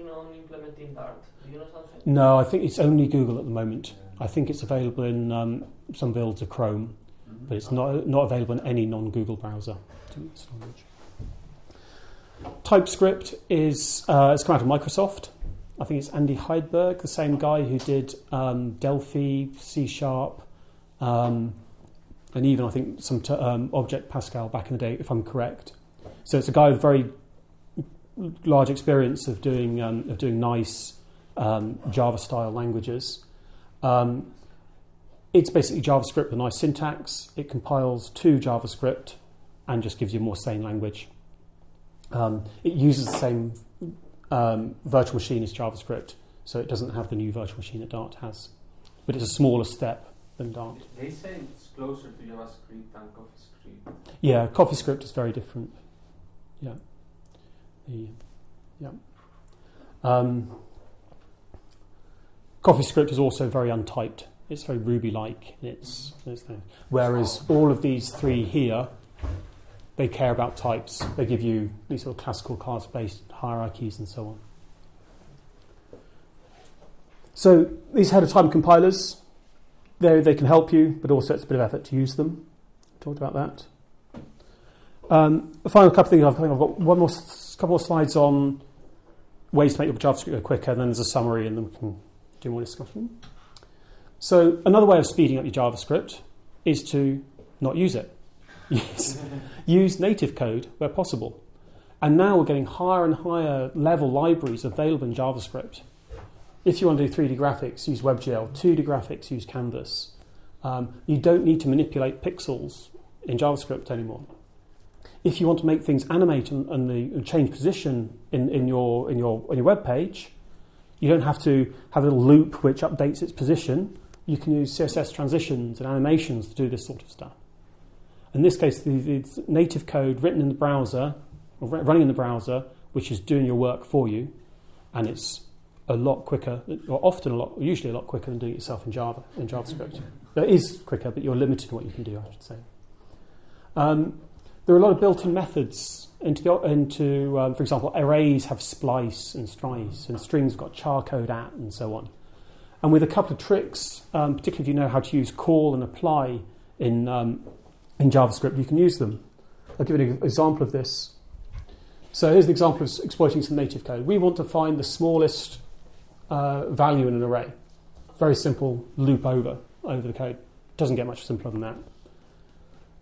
thinking on implementing Dart? Do you know something? No, I think it's only Google at the moment. I think it's available in um, some builds of Chrome, but it's not not available in any non-Google browser. TypeScript is uh, it's come out of Microsoft. I think it's Andy Hejlsberg, the same guy who did um, Delphi, C Sharp, um, and even I think some t- um, Object Pascal back in the day, if I'm correct. So it's a guy with very large experience of doing um, of doing nice um, Java style languages. Um, it's basically JavaScript with nice syntax. It compiles to JavaScript and just gives you a more sane language. Um, it uses the same um, virtual machine as JavaScript, so it doesn't have the new virtual machine that Dart has. But it's a smaller step than Dart. They say it's closer to JavaScript than CoffeeScript. Yeah, CoffeeScript is very different. Yeah. The, yeah. Um, CoffeeScript is also very untyped. It's very Ruby-like. It's, it's whereas all of these three here, they care about types. They give you these sort of classical class-based hierarchies and so on. So these header time compilers, they they can help you, but also it's a bit of effort to use them. Talked about that. Um, the final couple of things I think I've got one more couple of slides on ways to make your JavaScript go quicker. Then there's a summary, and then we can do more discussion. So another way of speeding up your JavaScript is to not use it. use, use native code where possible. And now we're getting higher and higher level libraries available in JavaScript. If you want to do 3D graphics, use WebGL. 2D graphics, use Canvas. Um, you don't need to manipulate pixels in JavaScript anymore. If you want to make things animate and, and, the, and change position in, in, your, in, your, in your web page, you don't have to have a little loop which updates its position. You can use CSS transitions and animations to do this sort of stuff. In this case, it's native code written in the browser, or running in the browser, which is doing your work for you, and it's a lot quicker, or often a lot, usually a lot quicker than doing it yourself in Java, in JavaScript. It is quicker, but you're limited in what you can do, I should say. Um, there are a lot of built-in methods into, the, into um, for example, arrays have splice and strice, and strings got char code at, and so on. And with a couple of tricks, um, particularly if you know how to use call and apply in, um, in JavaScript, you can use them. I'll give an example of this. So here's an example of exploiting some native code. We want to find the smallest uh, value in an array. Very simple loop over over the code. Doesn't get much simpler than that.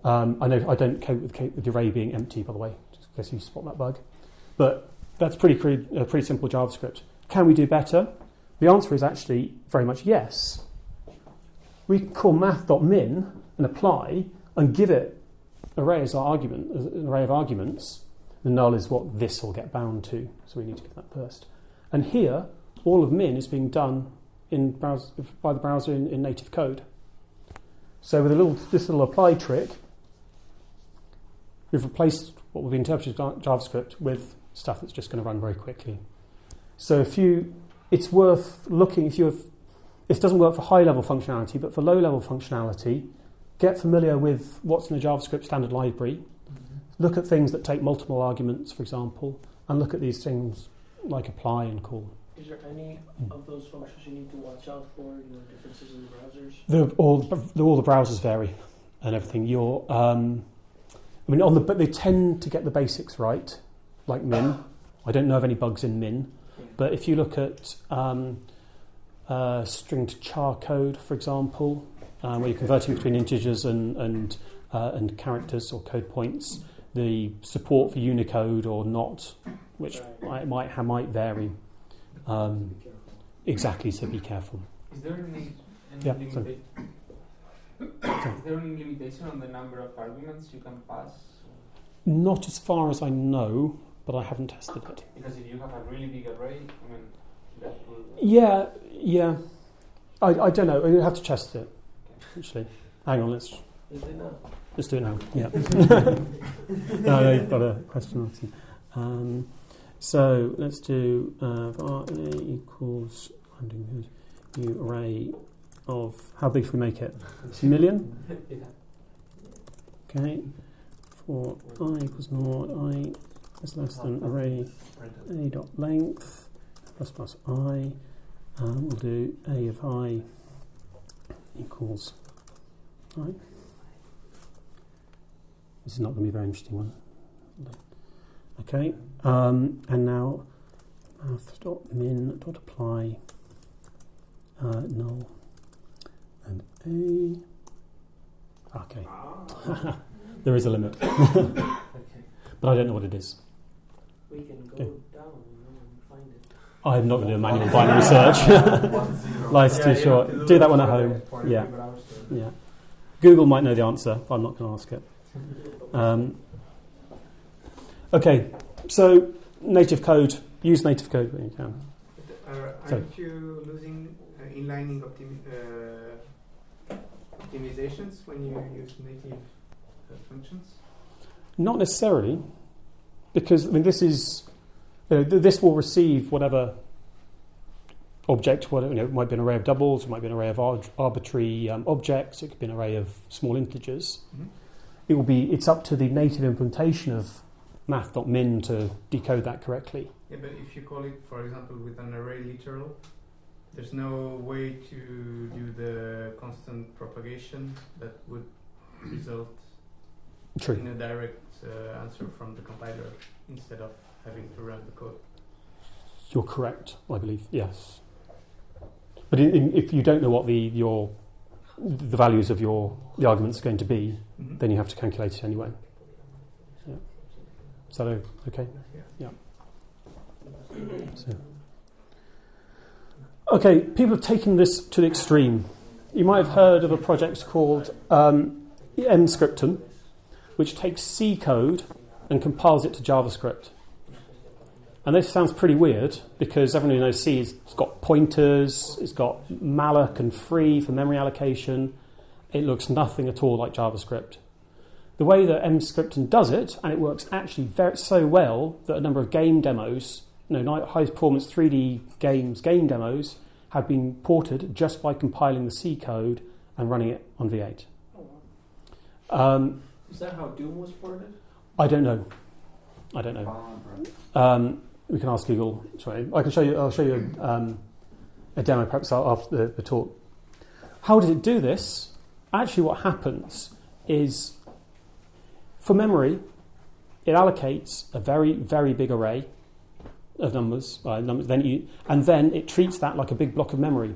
Um, I know I don't cope with, with the array being empty, by the way, just in case you spot that bug. But that's pretty pretty, uh, pretty simple JavaScript. Can we do better? The answer is actually very much yes. We can call math.min and apply and give it array as our argument, as an array of arguments. The null is what this will get bound to, so we need to give that first. And here, all of min is being done in browser, by the browser in, in native code. So with a little, this little apply trick, we've replaced what we've interpreted JavaScript with stuff that's just going to run very quickly. So if you, it's worth looking if you have, this doesn't work for high level functionality, but for low level functionality, get familiar with what's in the JavaScript standard library. Mm-hmm. Look at things that take multiple arguments, for example, and look at these things like apply and call. Is there any of those functions you need to watch out for? You know, differences in the browsers. The, all, the, all the browsers vary, and everything. You're, um, I mean, on the but they tend to get the basics right, like min. I don't know of any bugs in min, but if you look at um, uh, string to char code, for example, um, where you're converting between integers and and uh, and characters or code points, the support for Unicode or not, which might might, might vary. Um, exactly, so be careful. Is there any, any yeah, is there any limitation on the number of arguments you can pass? Not as far as I know, but I haven't tested it. Because if you have a really big array, I mean, that will. Yeah, yeah. I, I don't know. You have to test it. Actually, hang on. Let's. Let's do it now. Yeah. no, no, you've got a question. Um, so let's do uh, r a equals rounding new array of how big should we make it? A million. Okay. For i equals naught, i is less than array a dot length plus plus i. Um, we'll do a of i equals i. This is not going to be a very interesting one. Okay, um, and now math.min.apply uh, null and a. Okay, there is a limit, but I don't know what it is. We can go okay. down and find it. I'm not going to do a manual binary search. Life's yeah, too short. Do, do that one at home. Yeah, yeah. Google might know the answer. But I'm not going to ask it. Um, Okay, so native code, use native code when you can. Uh, aren't you losing uh, inlining optimi- uh, optimizations when you use native uh, functions? Not necessarily, because I mean this is this will receive whatever object. Well, you know, it might be an array of doubles, it might be an array of ar- arbitrary um, objects, it could be an array of small integers. Mhm. It will be. It's up to the native implementation of math.min to decode that correctly. Yeah, but if you call it, for example, with an array literal, there's no way to do the constant propagation that would result True. in a direct uh, answer from the compiler instead of having to run the code. You're correct, I believe. Yes. But in, in, if you don't know what the your the values of your the arguments are going to be, Mhm. then you have to calculate it anyway. Yeah. Is that okay? Yeah. So. Okay, people have taken this to the extreme. You might have heard of a project called um, Emscripten, which takes C code and compiles it to JavaScript. And this sounds pretty weird because everyone knows C has got pointers, it's got malloc and free for memory allocation. It looks nothing at all like JavaScript. The way that Emscripten does it, and it works actually very, so well that a number of game demos, you know, high performance 3D games game demos, have been ported just by compiling the C code and running it on V8. Oh, wow. Um, Is that how Doom was ported? I don't know. I don't know. Um, we can ask Google. Sorry, I can show you. I'll show you um, a demo perhaps after the, the talk. How did it do this? Actually, what happens is, for memory, it allocates a very very big array of numbers. Uh, numbers then you, and then it treats that like a big block of memory.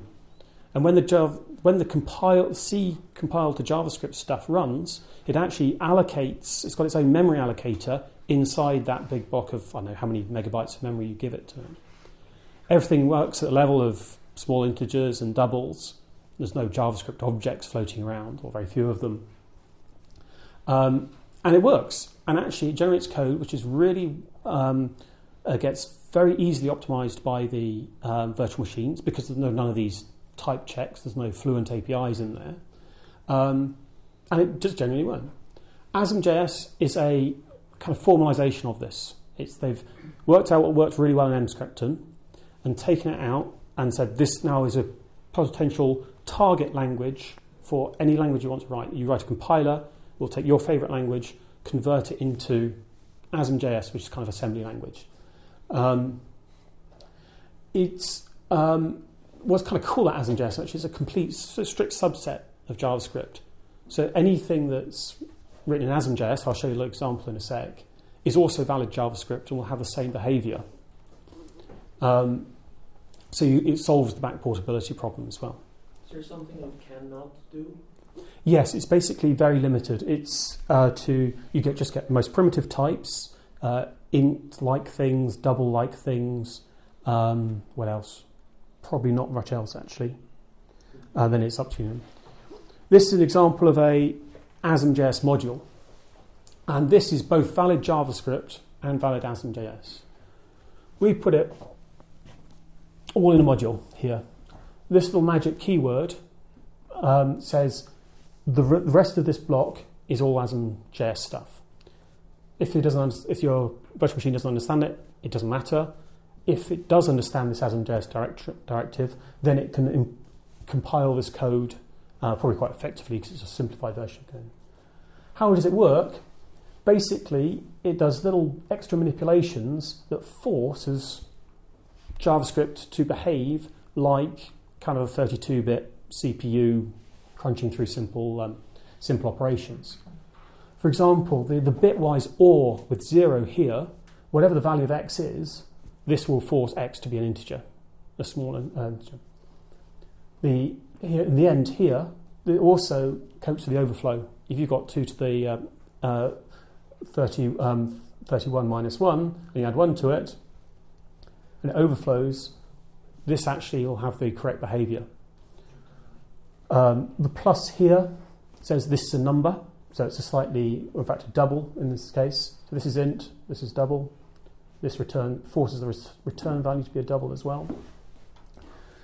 And when the Java, when the compile C compiled to JavaScript stuff runs, it actually allocates. It's got its own memory allocator inside that big block of I don't know how many megabytes of memory you give it to it. Everything works at the level of small integers and doubles. There's no JavaScript objects floating around, or very few of them. Um, and it works. And actually, it generates code which is really um, uh, gets very easily optimized by the um, virtual machines because there's no, none of these type checks. There's no fluent APIs in there, um, and it just generally works. ASM.js is a kind of formalization of this. It's they've worked out what worked really well in Emscripten and taken it out and said this now is a potential target language for any language you want to write. You write a compiler, we'll take your favorite language, convert it into ASM.js, which is kind of assembly language. Um, it's um, what's kind of cool at ASM.js actually is a complete strict subset of JavaScript. So anything that's written in ASM.js, I'll show you a little example in a sec, is also valid JavaScript and will have the same behavior. Um, so you, it solves the back portability problem as well. Is there something it cannot do? Yes, it's basically very limited. It's uh, to you get just get the most primitive types, uh, int like things, double like things. Um, what else? Probably not much else actually. Uh, then it's up to you. This is an example of a ASM.js module, and this is both valid JavaScript and valid ASM.js. We put it all in a module here. This little magic keyword um, says the, re- the rest of this block is all ASM.js stuff. If it doesn't, if your virtual machine doesn't understand it, it doesn't matter. If it does understand this ASM.js direct- directive, then it can compile this code uh, probably quite effectively because it's a simplified version of code. How does it work? Basically, it does little extra manipulations that forces JavaScript to behave like kind of a 32-bit CPU crunching through simple um, simple operations. For example, the, the bitwise OR with zero here, whatever the value of x is, this will force x to be an integer, a small uh, integer. The here, in the end here, it also copes with the overflow. If you've got two to the uh, uh, 30, um, 31 minus 1, and you add 1 to it, and it overflows, this actually will have the correct behavior. Um, the plus here says this is a number, so it's a slightly, in fact, a double in this case. So this is int, this is double. This return forces the return value to be a double as well.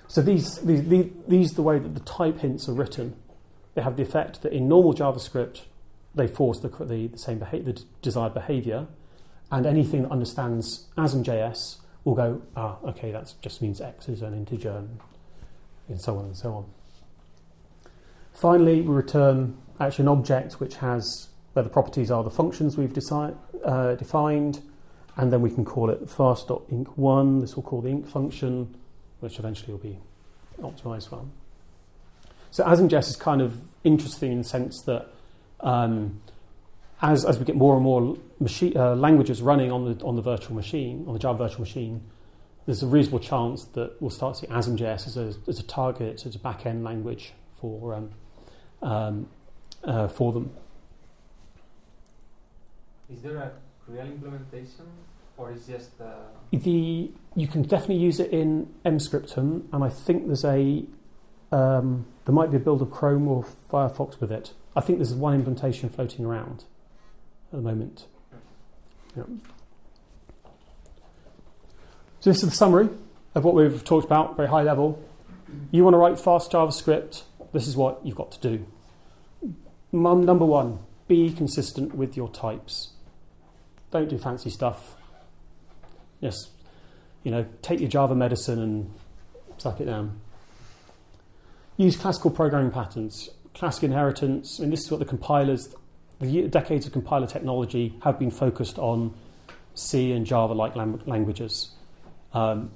So these, these, these, these the way that the type hints are written. They have the effect that in normal JavaScript, they force the, the, the same beha- the desired behavior, and anything that understands ASM.js will go, ah, okay, that just means x is an integer, and, and so on and so on. Finally, we return actually an object which has where the properties are the functions we've uh, defined, and then we can call it fast.inc1. This will call the inc function, which eventually will be optimized well. So AsmJS is kind of interesting in the sense that um, as, as we get more and more machine, uh, languages running on the, on the virtual machine, on the Java virtual machine, there's a reasonable chance that we'll start to see AsmJS as a, as a target, as a back-end language for, um, um, uh, for them. Is there a real implementation, or is just uh... the? You can definitely use it in Emscripten, and I think there's a um, there might be a build of Chrome or Firefox with it. I think there's one implementation floating around at the moment. Yeah. So this is the summary of what we've talked about, very high level. You want to write fast JavaScript. This is what you've got to do. Number one, be consistent with your types. Don't do fancy stuff. Just, you know, take your Java medicine and suck it down. Use classical programming patterns, classic inheritance. Mean, this is what the compilers, the decades of compiler technology have been focused on C and Java like languages. Um,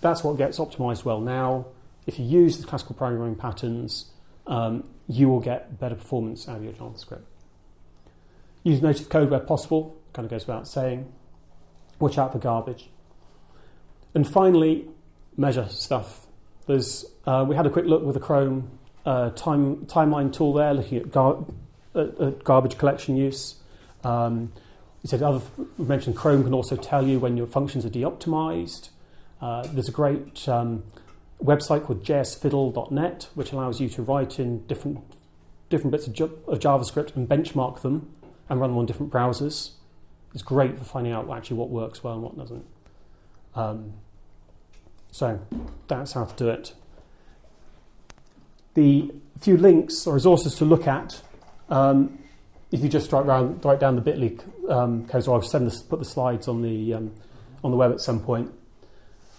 that's what gets optimized well now. If you use the classical programming patterns, um, you will get better performance out of your JavaScript. Use native code where possible, kind of goes without saying. Watch out for garbage. And finally, measure stuff. There's, uh, we had a quick look with the Chrome uh, time, timeline tool there, looking at, gar- at, at garbage collection use. Um, we said other, we mentioned Chrome can also tell you when your functions are de-optimized. Uh, there's a great um, website called jsfiddle.net, which allows you to write in different different bits of, of JavaScript and benchmark them and run them on different browsers. It's great for finding out actually what works well and what doesn't. Um, so that's how to do it. The few links or resources to look at. Um, if you just write, round, write down the Bitly um, code, or I'll send this, put the slides on the um, on the web at some point.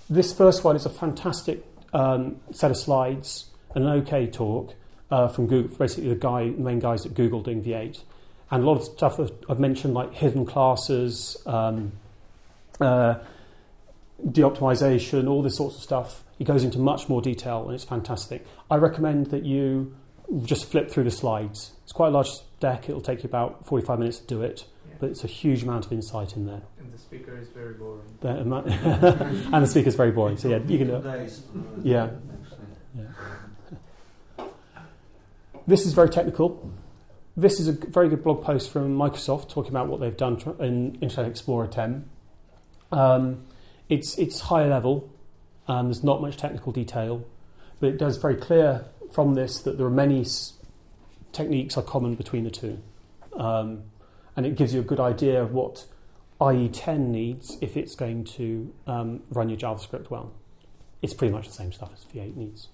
This first one is a fantastic um, set of slides and an OK talk uh, from Google, basically the guy, the main guys at Google doing V8 and a lot of stuff I've mentioned, like hidden classes, um, uh, de-optimization, all this sorts of stuff. He goes into much more detail, and it's fantastic. I recommend that you just flip through the slides. It's quite a large deck. It'll take you about 45 minutes to do it. But it's a huge amount of insight in there. And the speaker is very boring. and the speaker is very boring. So yeah, you can do it. Yeah. yeah. This is very technical. This is a very good blog post from Microsoft talking about what they've done in Internet Explorer 10. Um, it's, it's high level, and there's not much technical detail, but it does very clear from this that there are many s- techniques are common between the two. Um, and it gives you a good idea of what IE10 needs if it's going to um, run your JavaScript well. It's pretty much the same stuff as V8 needs.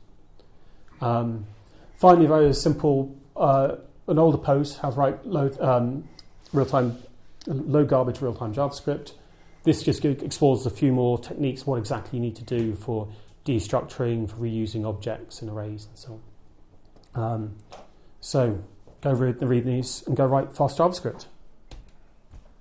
Um, finally, very simple uh, an older post has write low, um, real-time, low garbage real-time JavaScript. This just explores a few more techniques, what exactly you need to do for destructuring, for reusing objects and arrays and so on. Um, so go read, read these and go write fast JavaScript.